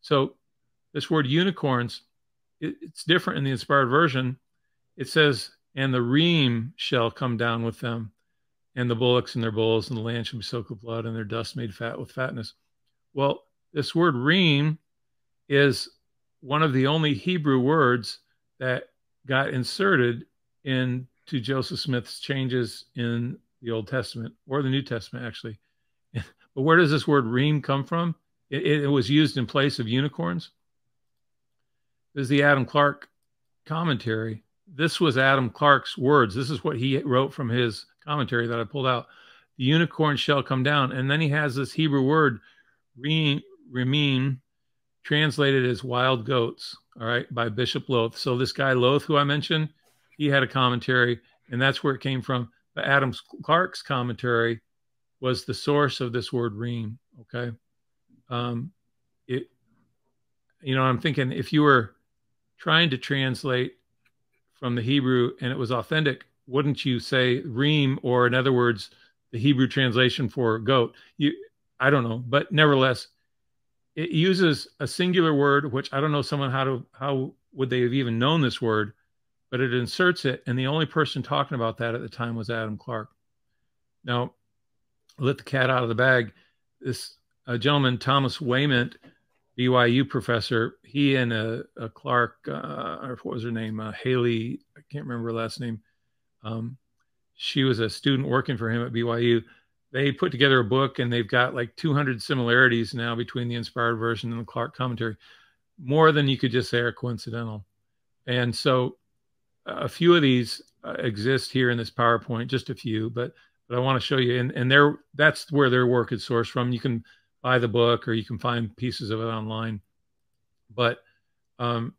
So, this word unicorns, it, it's different in the inspired version. It says, and the reem shall come down with them, and the bullocks and their bulls, and the land shall be soaked with blood, and their dust made fat with fatness. Well, this word reem is one of the only Hebrew words that got inserted into Joseph Smith's changes in the Old Testament or the New Testament, actually. but where does this word reem come from? It, it, was used in place of unicorns. This is the Adam Clarke commentary. This was Adam Clarke's words. This is what he wrote from his commentary that I pulled out. The unicorn shall come down. And then he has this Hebrew word, reem, translated as wild goats, all right, by Bishop Lowth. So this guy Lowth, who I mentioned, he had a commentary, and that's where it came from. But Adam Clarke's commentary was the source of this word reem. Okay, um, it, you know, I'm thinking if you were trying to translate from the Hebrew and it was authentic, wouldn't you say reem or, in other words, the Hebrew translation for goat? You, I don't know, but nevertheless, it uses a singular word, which I don't know someone how to how would they have even known this word, but it inserts it, and the only person talking about that at the time was Adam Clarke. Now, let the cat out of the bag. This gentleman, Thomas Wayment, BYU professor, he and a, a Clarke, uh, or what was her name, uh, Haley, I can't remember her last name. Um, she was a student working for him at BYU they put together a book and they've got like 200 similarities now between the inspired version and the Clarke commentary, more than you could just say are coincidental. And so a few of these uh, exist here in this PowerPoint, just a few, but but I want to show you, and and there that's where their work is sourced from. You can buy the book or you can find pieces of it online. But um,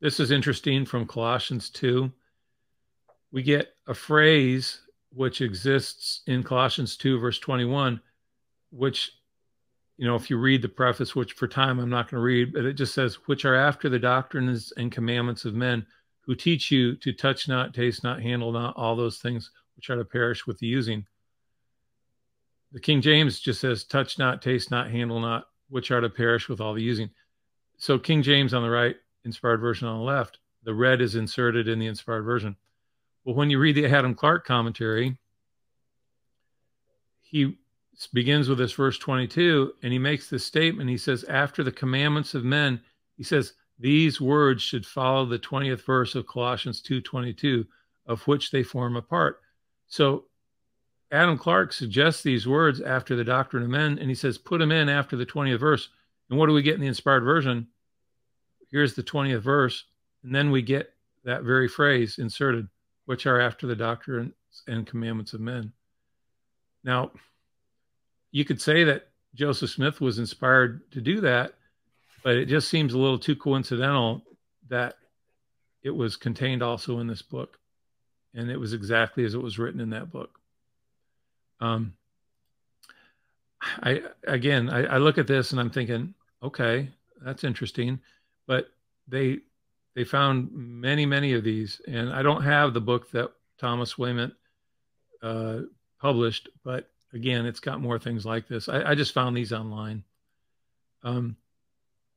this is interesting from Colossians 2. We get a phrase which exists in Colossians 2, verse 21, which, you know, if you read the preface, which for time I'm not going to read, but it just says, which are after the doctrines and commandments of men who teach you to touch not, taste not, handle not, all those things which are to perish with the using. The King James just says, touch not, taste not, handle not, which are to perish with all the using. So King James on the right, inspired version on the left, the red is inserted in the inspired version. Well, when you read the Adam Clarke commentary, he begins with this verse 22, and he makes this statement. He says, After the commandments of men, he says, these words should follow the 20th verse of Colossians 2:22, of which they form a part. So Adam Clarke suggests these words after the doctrine of men, and he says, put them in after the 20th verse. And what do we get in the inspired version? Here's the 20th verse, and then we get that very phrase inserted, which are after the doctrines and commandments of men. Now, you could say that Joseph Smith was inspired to do that, but it just seems a little too coincidental that it was contained also in this book, and it was exactly as it was written in that book. Um, I again, I, I look at this and I'm thinking, okay, that's interesting, but they they found many many of these, and I don't have the book that Thomas Wayment uh, published, but again, it's got more things like this. I, I just found these online. Um,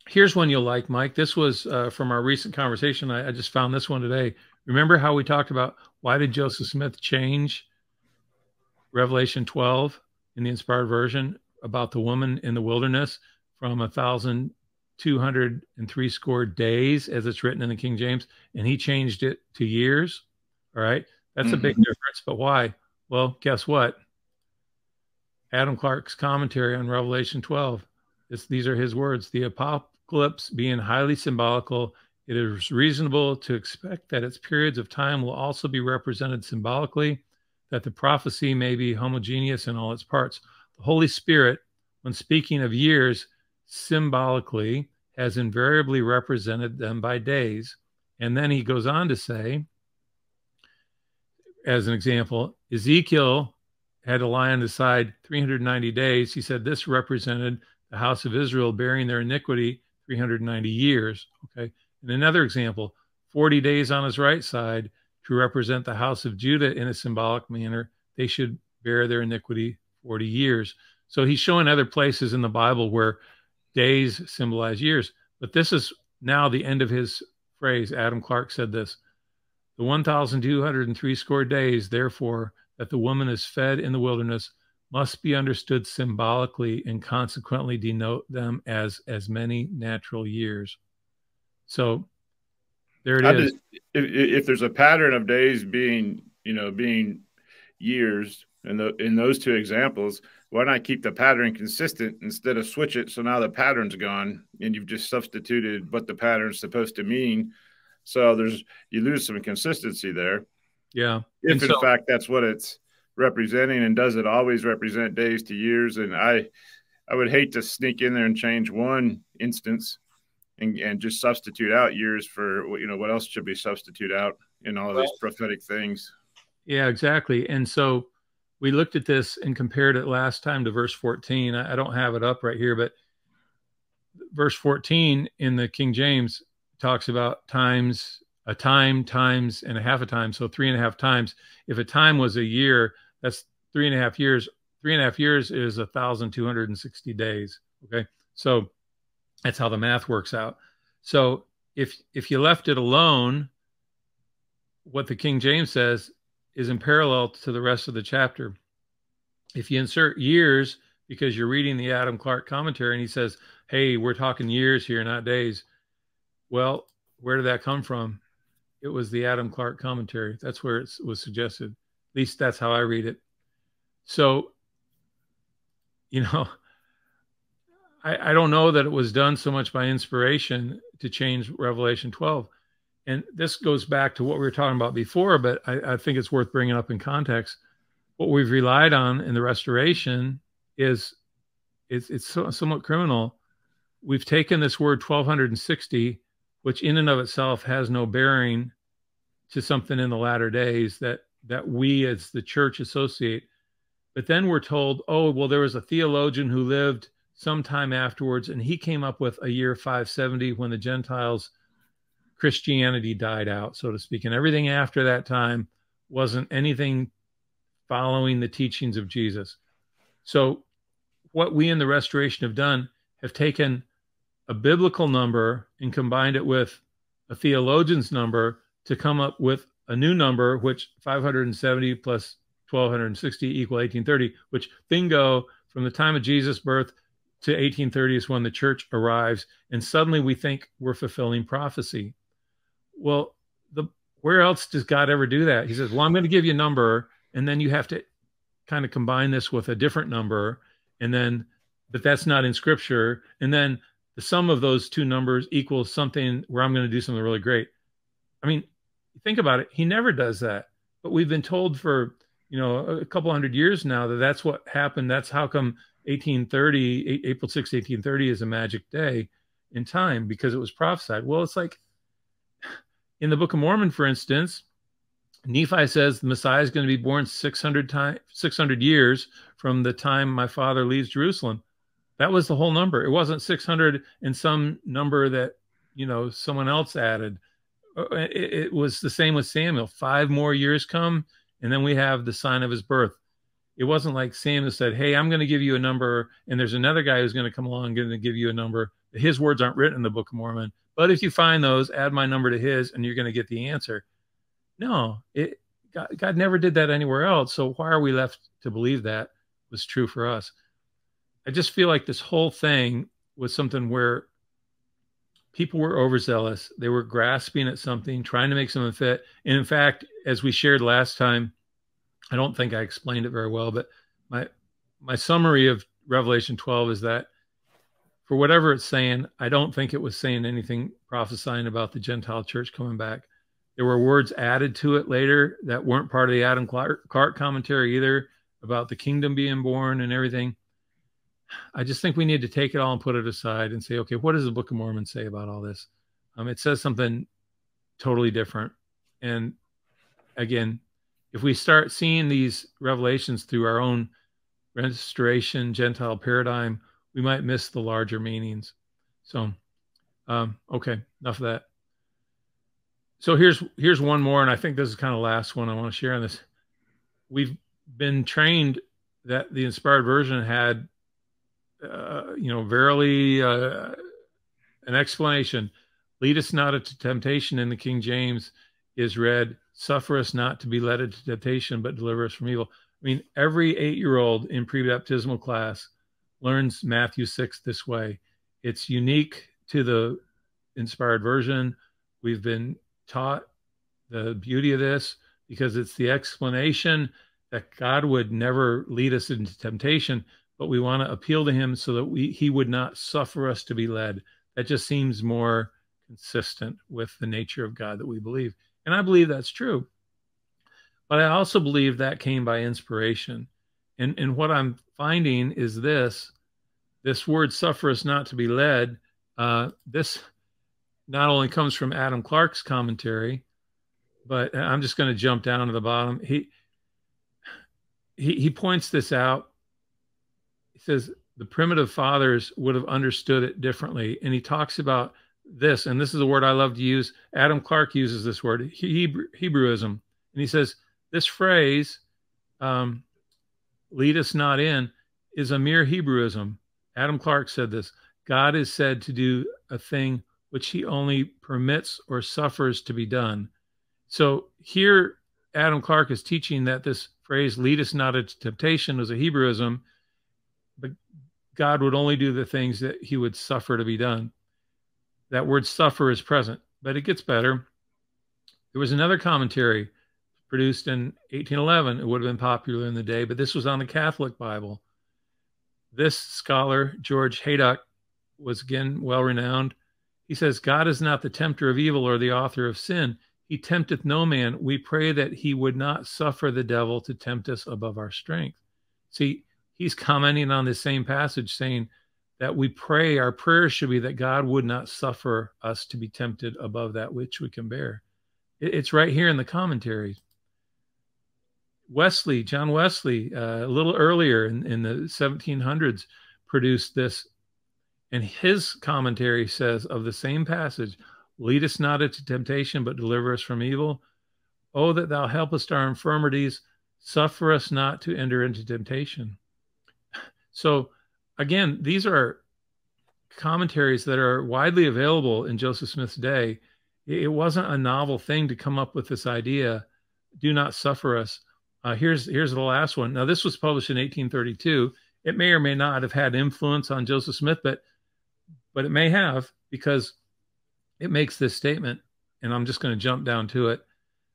here's one you'll like, Mike. This was uh, from our recent conversation. I, I, just found this one today. Remember how we talked about why did Joseph Smith change Revelation 12 in the inspired version about the woman in the wilderness from a thousand two hundred and three score days, as it's written in the King James, and he changed it to years. All right, that's mm-hmm. a big mm-hmm. difference. But why? Well, guess what? Adam Clarke's commentary on Revelation 12. This, these are his words. The apocalypse being highly symbolical, it is reasonable to expect that its periods of time will also be represented symbolically, that the prophecy may be homogeneous in all its parts. The Holy Spirit, when speaking of years symbolically, has invariably represented them by days. And then he goes on to say, as an example, Ezekiel had on the side 390 days. He said this represented the house of Israel bearing their iniquity 390 years. Okay. And another example 40 days on his right side to represent the house of Judah in a symbolic manner. They should bear their iniquity 40 years. So he's showing other places in the Bible where days symbolize years. But this is now the end of his phrase. Adam Clarke said this The 1,203 score days, therefore, that the woman is fed in the wilderness must be understood symbolically and consequently denote them as as many natural years. So there it How is. if, if, there's a pattern of days being, you know, being years in the in those two examples, why not keep the pattern consistent instead of switch it so now the pattern's gone and you've just substituted what the pattern's supposed to mean. So there's you lose some consistency there. Yeah. If and in so, fact that's what it's representing and does it always represent days to years and I I would hate to sneak in there and change one instance and, and just substitute out years for you know what else should be substitute out in all of well, these prophetic things. Yeah, exactly. And so we looked at this and compared it last time to verse 14. I, I don't have it up right here, but verse 14 in the King James talks about times a time times and a half a time. So three and a half times. If a time was a year, that's three and a half years. Three and a half years is a thousand two hundred and sixty days. Okay, so that's how the math works out. So if if you left it alone, what the King James says is in parallel to the rest of the chapter. If you insert years because you're reading the Adam Clarke commentary and he says, "Hey, we're talking years here, not days." Well, where did that come from? it was the Adam Clarke commentary. That's where it was suggested. Least that's how I read it. So, you know, I, I don't know that it was done so much by inspiration to change Revelation 12. And this goes back to what we were talking about before, but I, I think it's worth bringing up in context. What we've relied on in the restoration is it's, it's somewhat criminal. We've taken this word 1260 which in and of itself has no bearing to something in the latter days that that we as the church associate. But then we're told oh well there was a theologian who lived sometime afterwards and he came up with a year 570 when the gentiles christianity died out so to speak. And everything after that time wasn't anything following the teachings of jesus. So what we in the restoration have done have taken a biblical number and combined it with a theologian's number to come up with a new number, which 570 plus 1260 equal 1830, which bingo, from the time of Jesus' birth to 1830 is when the church arrives, and suddenly we think we're fulfilling prophecy. Well, the where else does God ever do that? He says, "Well, I'm going to give you a number, and then you have to kind of combine this with a different number, and then, but that's not in Scripture, and then the sum of those two numbers equals something where I'm going to do something really great." I mean, think about it. He never does that, but we've been told for you know a couple hundred years now that that's what happened. That's how come 1830, April 6, 1830 is a magic day in time because it was prophesied. Well, it's like in the Book of Mormon, for instance, Nephi says the Messiah is going to be born 600 times, 600 years from the time my father leaves Jerusalem. That was the whole number. It wasn't 600 and some number that, you know, someone else added. Uh, it, it was the same with Samuel. Five more years come, and then we have the sign of his birth. It wasn't like Samuel said, Hey, I'm going to give you a number, and there's another guy who's going to come along to give you a number. His words aren't written in the Book of Mormon. But if you find those, add my number to his, and you're going to get the answer. No, it, God, God never did that anywhere else. So why are we left to believe that was true for us? I just feel like this whole thing was something where people were overzealous. They were grasping at something, trying to make something fit. And in fact, as we shared last time, I don't think I explained it very well, but my my summary of Revelation 12 is that for whatever it's saying, I don't think it was saying anything prophesying about the Gentile church coming back. There were words added to it later that weren't part of the Adam Clarke commentary either about the kingdom being born and everything. I just think we need to take it all and put it aside and say, okay, what does the Book of Mormon say about all this? Um, it says something totally different. And again, if we start seeing these revelations through our own restoration Gentile paradigm, we might miss the larger meanings. So, um, okay, enough of that. So here's here's one more, and I think this is kind of last one I want to share on this. We've been trained that the inspired version had, uh, you know, verily uh, an explanation. Lead us not into temptation in the King James is read suffer us not to be led into temptation, but deliver us from evil. I mean, every eight year old in pre baptismal class learns Matthew 6 this way. It's unique to the inspired version. We've been taught the beauty of this because it's the explanation that God would never lead us into temptation, but we want to appeal to him so that we he would not suffer us to be led. That just seems more consistent with the nature of God that we believe. And I believe that's true. But I also believe that came by inspiration. And, and what I'm finding is this this word suffer us not to be led. Uh, this not only comes from Adam Clarke's commentary, but I'm just going to jump down to the bottom. He, he, he points this out. He says the primitive fathers would have understood it differently. And he talks about this, and this is a word I love to use. Adam Clarke uses this word, Hebrew, Hebrewism. And he says, this phrase, um, lead us not in, is a mere Hebrewism. Adam Clarke said this God is said to do a thing which he only permits or suffers to be done. So here, Adam Clarke is teaching that this phrase, lead us not into temptation, was a Hebrewism, but God would only do the things that he would suffer to be done that word suffer is present, but it gets better. There was another commentary produced in 1811. It would have been popular in the day, but this was on the Catholic Bible. This scholar, George Haydock, was again well renowned. He says, God is not the tempter of evil or the author of sin. He tempteth no man. We pray that he would not suffer the devil to tempt us above our strength. See, he's commenting on this same passage saying, that we pray, our prayers should be that God would not suffer us to be tempted above that which we can bear. It's right here in the commentary. Wesley, John Wesley, uh, a little earlier in, in the 1700s, produced this. And his commentary says of the same passage, Lead us not into temptation, but deliver us from evil. Oh, that thou helpest our infirmities, suffer us not to enter into temptation. So, again, these are commentaries that are widely available in Joseph Smith's day. It wasn't a novel thing to come up with this idea, do not suffer us. Uh, here's here's the last one. Now, this was published in 1832. it may or may not have had influence on Joseph Smith, but but it may have because it makes this statement, and I'm just going to jump down to it.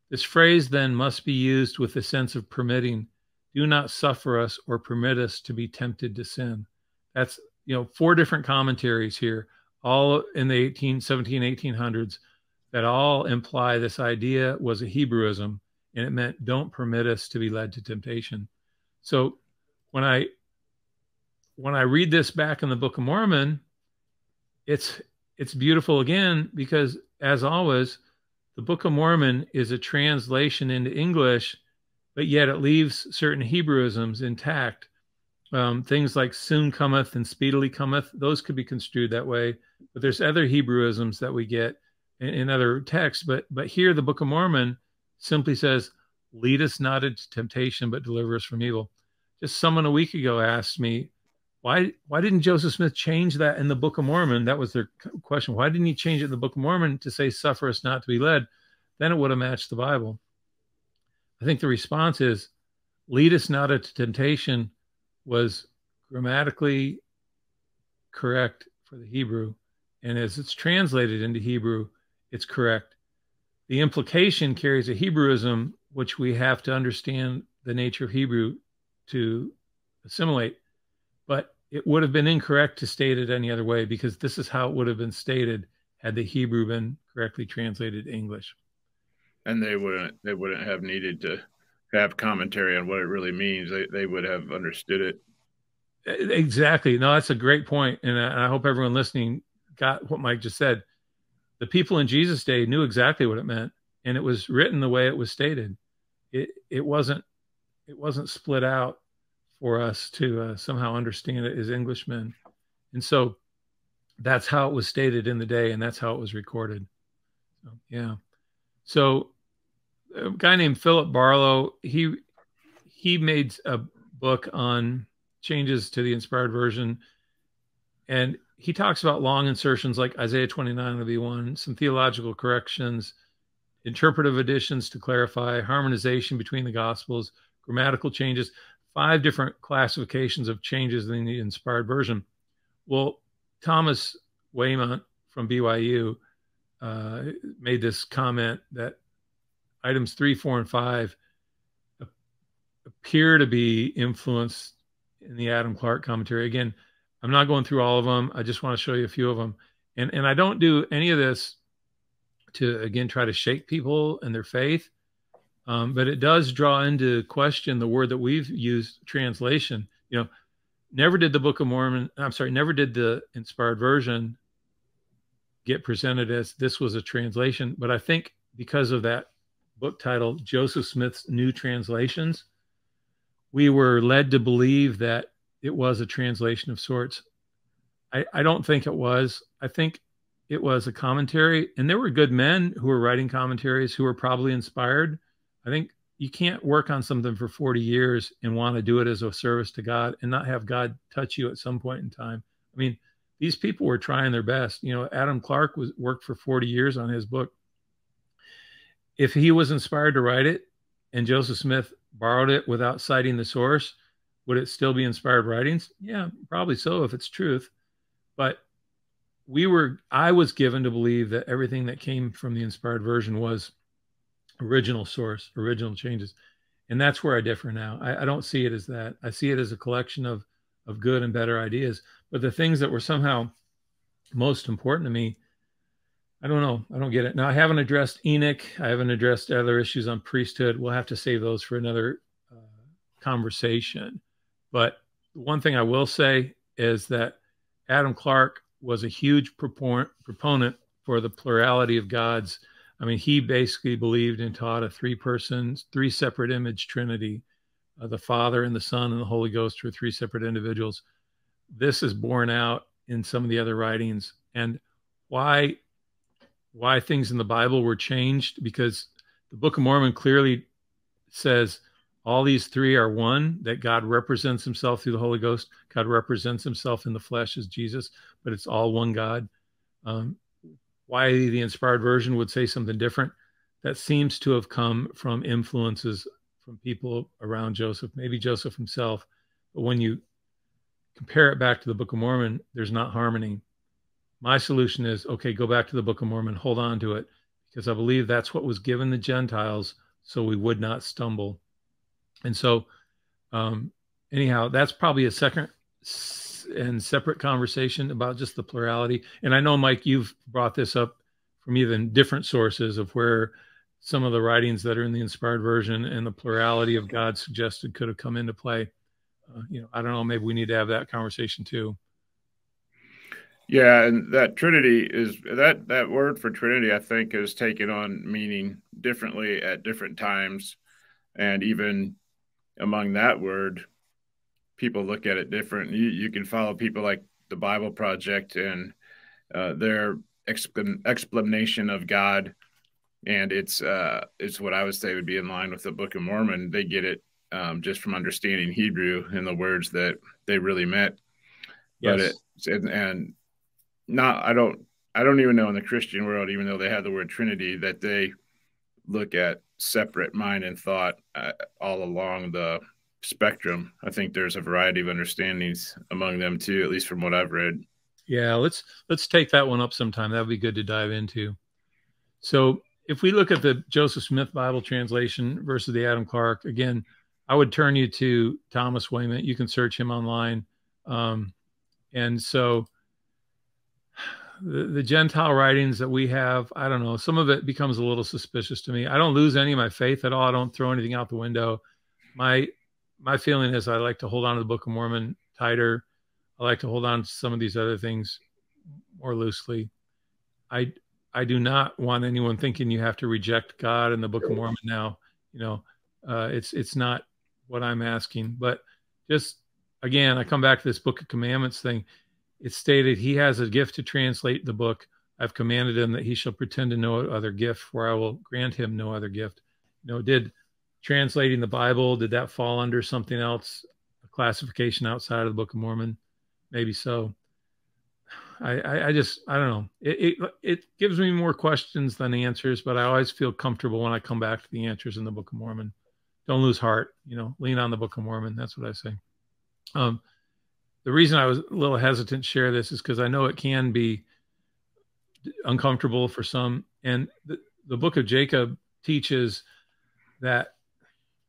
This phrase then must be used with the sense of permitting. Do not suffer us or permit us to be tempted to sin. That's you know four different commentaries here, all in the 18, 17, 1800s, that all imply this idea was a Hebrewism, and it meant don't permit us to be led to temptation. So when I when I read this back in the Book of Mormon, it's it's beautiful again because as always, the Book of Mormon is a translation into English, but yet it leaves certain Hebrewisms intact. Um, things like soon cometh and speedily cometh, those could be construed that way. But there's other Hebrewisms that we get in, in other texts. But but here the Book of Mormon simply says, "Lead us not into temptation, but deliver us from evil." Just someone a week ago asked me, why why didn't Joseph Smith change that in the Book of Mormon? That was their question. Why didn't he change it in the Book of Mormon to say "Suffer us not to be led"? Then it would have matched the Bible. I think the response is, "Lead us not into temptation," was grammatically correct for the Hebrew, and as it's translated into Hebrew, it's correct. The implication carries a Hebrewism, which we have to understand the nature of Hebrew to assimilate. But it would have been incorrect to state it any other way because this is how it would have been stated had the Hebrew been correctly translated English. And they wouldn't they wouldn't have needed to have commentary on what it really means. They they would have understood it. Exactly. No, that's a great point. and I hope everyone listening got what Mike just said. The people in Jesus' day knew exactly what it meant, and it was written the way it was stated. It it wasn't it wasn't split out for us to uh, somehow understand it as Englishmen. And so that's how it was stated in the day, and that's how it was recorded. So, yeah. So a guy named Philip Barlow, he he made a book on changes to the inspired version, and he talks about long insertions like Isaiah 29 will be one, some theological corrections, interpretive additions to clarify, harmonization between the gospels, grammatical changes five different classifications of changes in the inspired version. Well, Thomas Wayment from BYU uh, made this comment that items three, four, and five appear to be influenced in the Adam Clarke commentary. Again, I'm not going through all of them. I just want to show you a few of them. And, and I don't do any of this to, again, try to shake people and their faith. Um, but it does draw into question the word that we've used, translation. You know, never did the Book of Mormon, I'm sorry, never did the inspired version get presented as this was a translation. But I think because of that book titled Joseph Smith's New Translations, we were led to believe that it was a translation of sorts. I, I don't think it was. I think it was a commentary, and there were good men who were writing commentaries who were probably inspired I think you can't work on something for 40 years and want to do it as a service to God and not have God touch you at some point in time. I mean, these people were trying their best. You know, Adam Clarke was worked for 40 years on his book. If he was inspired to write it and Joseph Smith borrowed it without citing the source, would it still be inspired writings? Yeah, probably so if it's truth. But we were I was given to believe that everything that came from the inspired version was original source, original changes. And that's where I differ now. I, I, don't see it as that. I see it as a collection of of good and better ideas. But the things that were somehow most important to me, I don't know. I don't get it. Now I haven't addressed Enoch. I haven't addressed other issues on priesthood. We'll have to save those for another uh, conversation. But one thing I will say is that Adam Clarke was a huge proponent for the plurality of God's I mean, he basically believed and taught a three persons, three separate image trinity. Uh, the Father and the Son and the Holy Ghost were three separate individuals. This is borne out in some of the other writings. And why why things in the Bible were changed because the Book of Mormon clearly says all these three are one, that God represents himself through the Holy Ghost. God represents himself in the flesh as Jesus, but it's all one God. Um, why the inspired version would say something different. That seems to have come from influences from people around Joseph, maybe Joseph himself. But when you compare it back to the Book of Mormon, there's not harmony. My solution is okay, go back to the Book of Mormon, hold on to it, because I believe that's what was given the Gentiles so we would not stumble. And so, um, anyhow, that's probably a second and separate conversation about just the plurality. And I know, Mike, you've brought this up from even different sources of where some of the writings that are in the inspired version and the plurality of God suggested could have come into play. Uh, you know, I don't know. Maybe we need to have that conversation too. Yeah, and that Trinity is that that word for Trinity. I think has taken on meaning differently at different times, and even among that word, people look at it different. You, you can follow people like the Bible Project and uh, their explanation of God, and it's uh, it's what I would say would be in line with the Book of Mormon. They get it um, just from understanding Hebrew and the words that they really meant. Yes. But it and, and not I don't I don't even know in the Christian world, even though they have the word Trinity, that they look at separate mind and thought uh, all along the spectrum. I think there's a variety of understandings among them too, at least from what I've read. Yeah, let's let's take that one up sometime. That would be good to dive into. So if we look at the Joseph Smith Bible translation versus the Adam Clarke, again, I would turn you to Thomas Wayment. You can search him online. Um, and so the, the Gentile writings that we have, I don't know, some of it becomes a little suspicious to me. I don't lose any of my faith at all. I don't throw anything out the window. My my feeling is I like to hold on to the Book of Mormon tighter. I like to hold on to some of these other things more loosely. I I do not want anyone thinking you have to reject God and the Book of Mormon now. You know, uh, it's it's not what I'm asking, but just again, I come back to this Book of Commandments thing. It stated he has a gift to translate the book. I've commanded him that he shall pretend to no other gift, for I will grant him no other gift. You know, did translating the Bible, did that fall under something else, a classification outside of the Book of Mormon? Maybe so. I, I, I just, I don't know. It, it, it gives me more questions than answers, but I always feel comfortable when I come back to the answers in the Book of Mormon. Don't lose heart, you know, lean on the Book of Mormon. That's what I say. Um, the reason I was a little hesitant to share this is because I know it can be uncomfortable for some. And the, the book of Jacob teaches that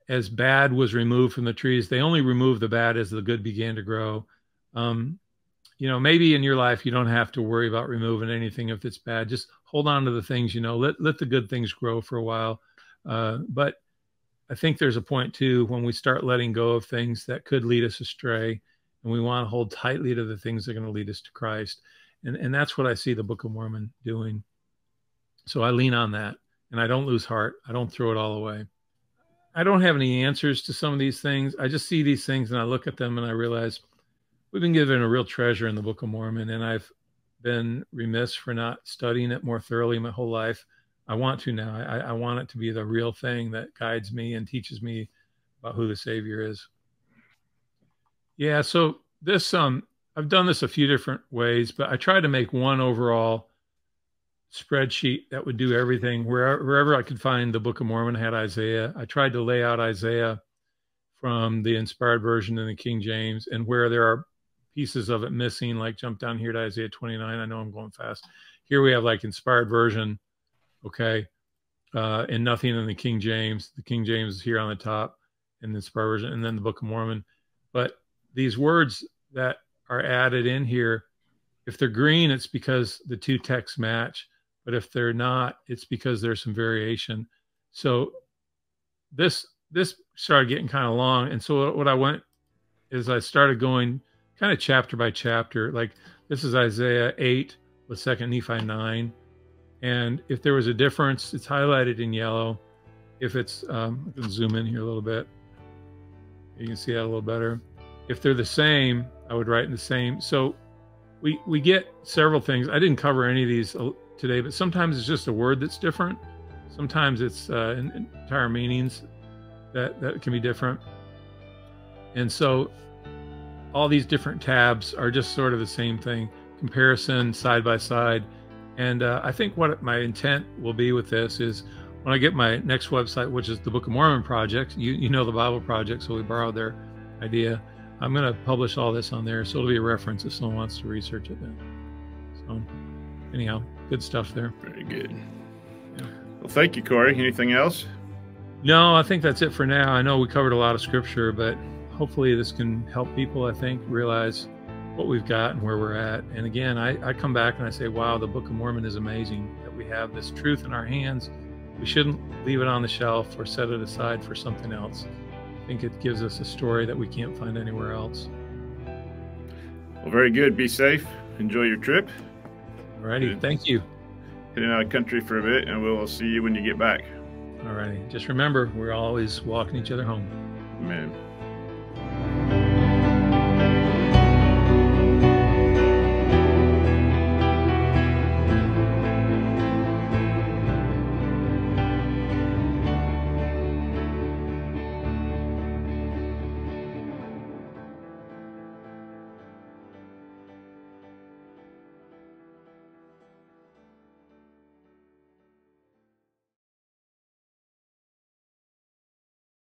as bad was removed from the trees, they only remove the bad as the good began to grow. Um, you know, maybe in your life you don't have to worry about removing anything if it's bad. Just hold on to the things you know. Let let the good things grow for a while. Uh, but I think there's a point too when we start letting go of things that could lead us astray and we want to hold tightly to the things that are going to lead us to Christ. And, and that's what I see the Book of Mormon doing. So I lean on that and I don't lose heart. I don't throw it all away. I don't have any answers to some of these things. I just see these things and I look at them and I realize we've been given a real treasure in the Book of Mormon, and I've been remiss for not studying it more thoroughly my whole life. I want to now. I, I want it to be the real thing that guides me and teaches me about who the Savior is. Yeah, so this um I've done this a few different ways, but I tried to make one overall spreadsheet that would do everything wherever, wherever I could find the Book of Mormon had Isaiah. I tried to lay out Isaiah from the inspired version in the King James and where there are pieces of it missing, like jump down here to Isaiah 29. I know I'm going fast. Here we have like inspired version, okay, uh, and nothing in the King James. The King James is here on the top in the inspired version, and then the Book of Mormon. But these words that are added in here, if they're green, it's because the two texts match. But if they're not, it's because there's some variation. So this this started getting kind of long, and so what I went is I started going kind of chapter by chapter. Like this is Isaiah eight with Second Nephi nine, and if there was a difference, it's highlighted in yellow. If it's, um, I can zoom in here a little bit. You can see that a little better if they're the same, I would write in the same. So we we get several things. I didn't cover any of these uh, today, but sometimes it's just a word that's different. Sometimes it's uh, entire meanings that that can be different. And so all these different tabs are just sort of the same thing, comparison side by side. And uh, I think what my intent will be with this is when I get my next website, which is the Book of Mormon Project, you, you know the Bible Project, so we borrowed their idea I'm going to publish all this on there, so it'll be a reference if someone wants to research it. Then, so anyhow, good stuff there. Very good. Yeah. Well, thank you, Corey. Anything else? No, I think that's it for now. I know we covered a lot of scripture, but hopefully this can help people. I think realize what we've got and where we're at. And again, I, I come back and I say, wow, the Book of Mormon is amazing that we have this truth in our hands. We shouldn't leave it on the shelf or set it aside for something else. I think it gives us a story that we can't find anywhere else. Well, very good. Be safe. Enjoy your trip. All righty. Thank you. Heading out of country for a bit, and we'll see you when you get back. All righty. Just remember, we're always walking each other home. Amen.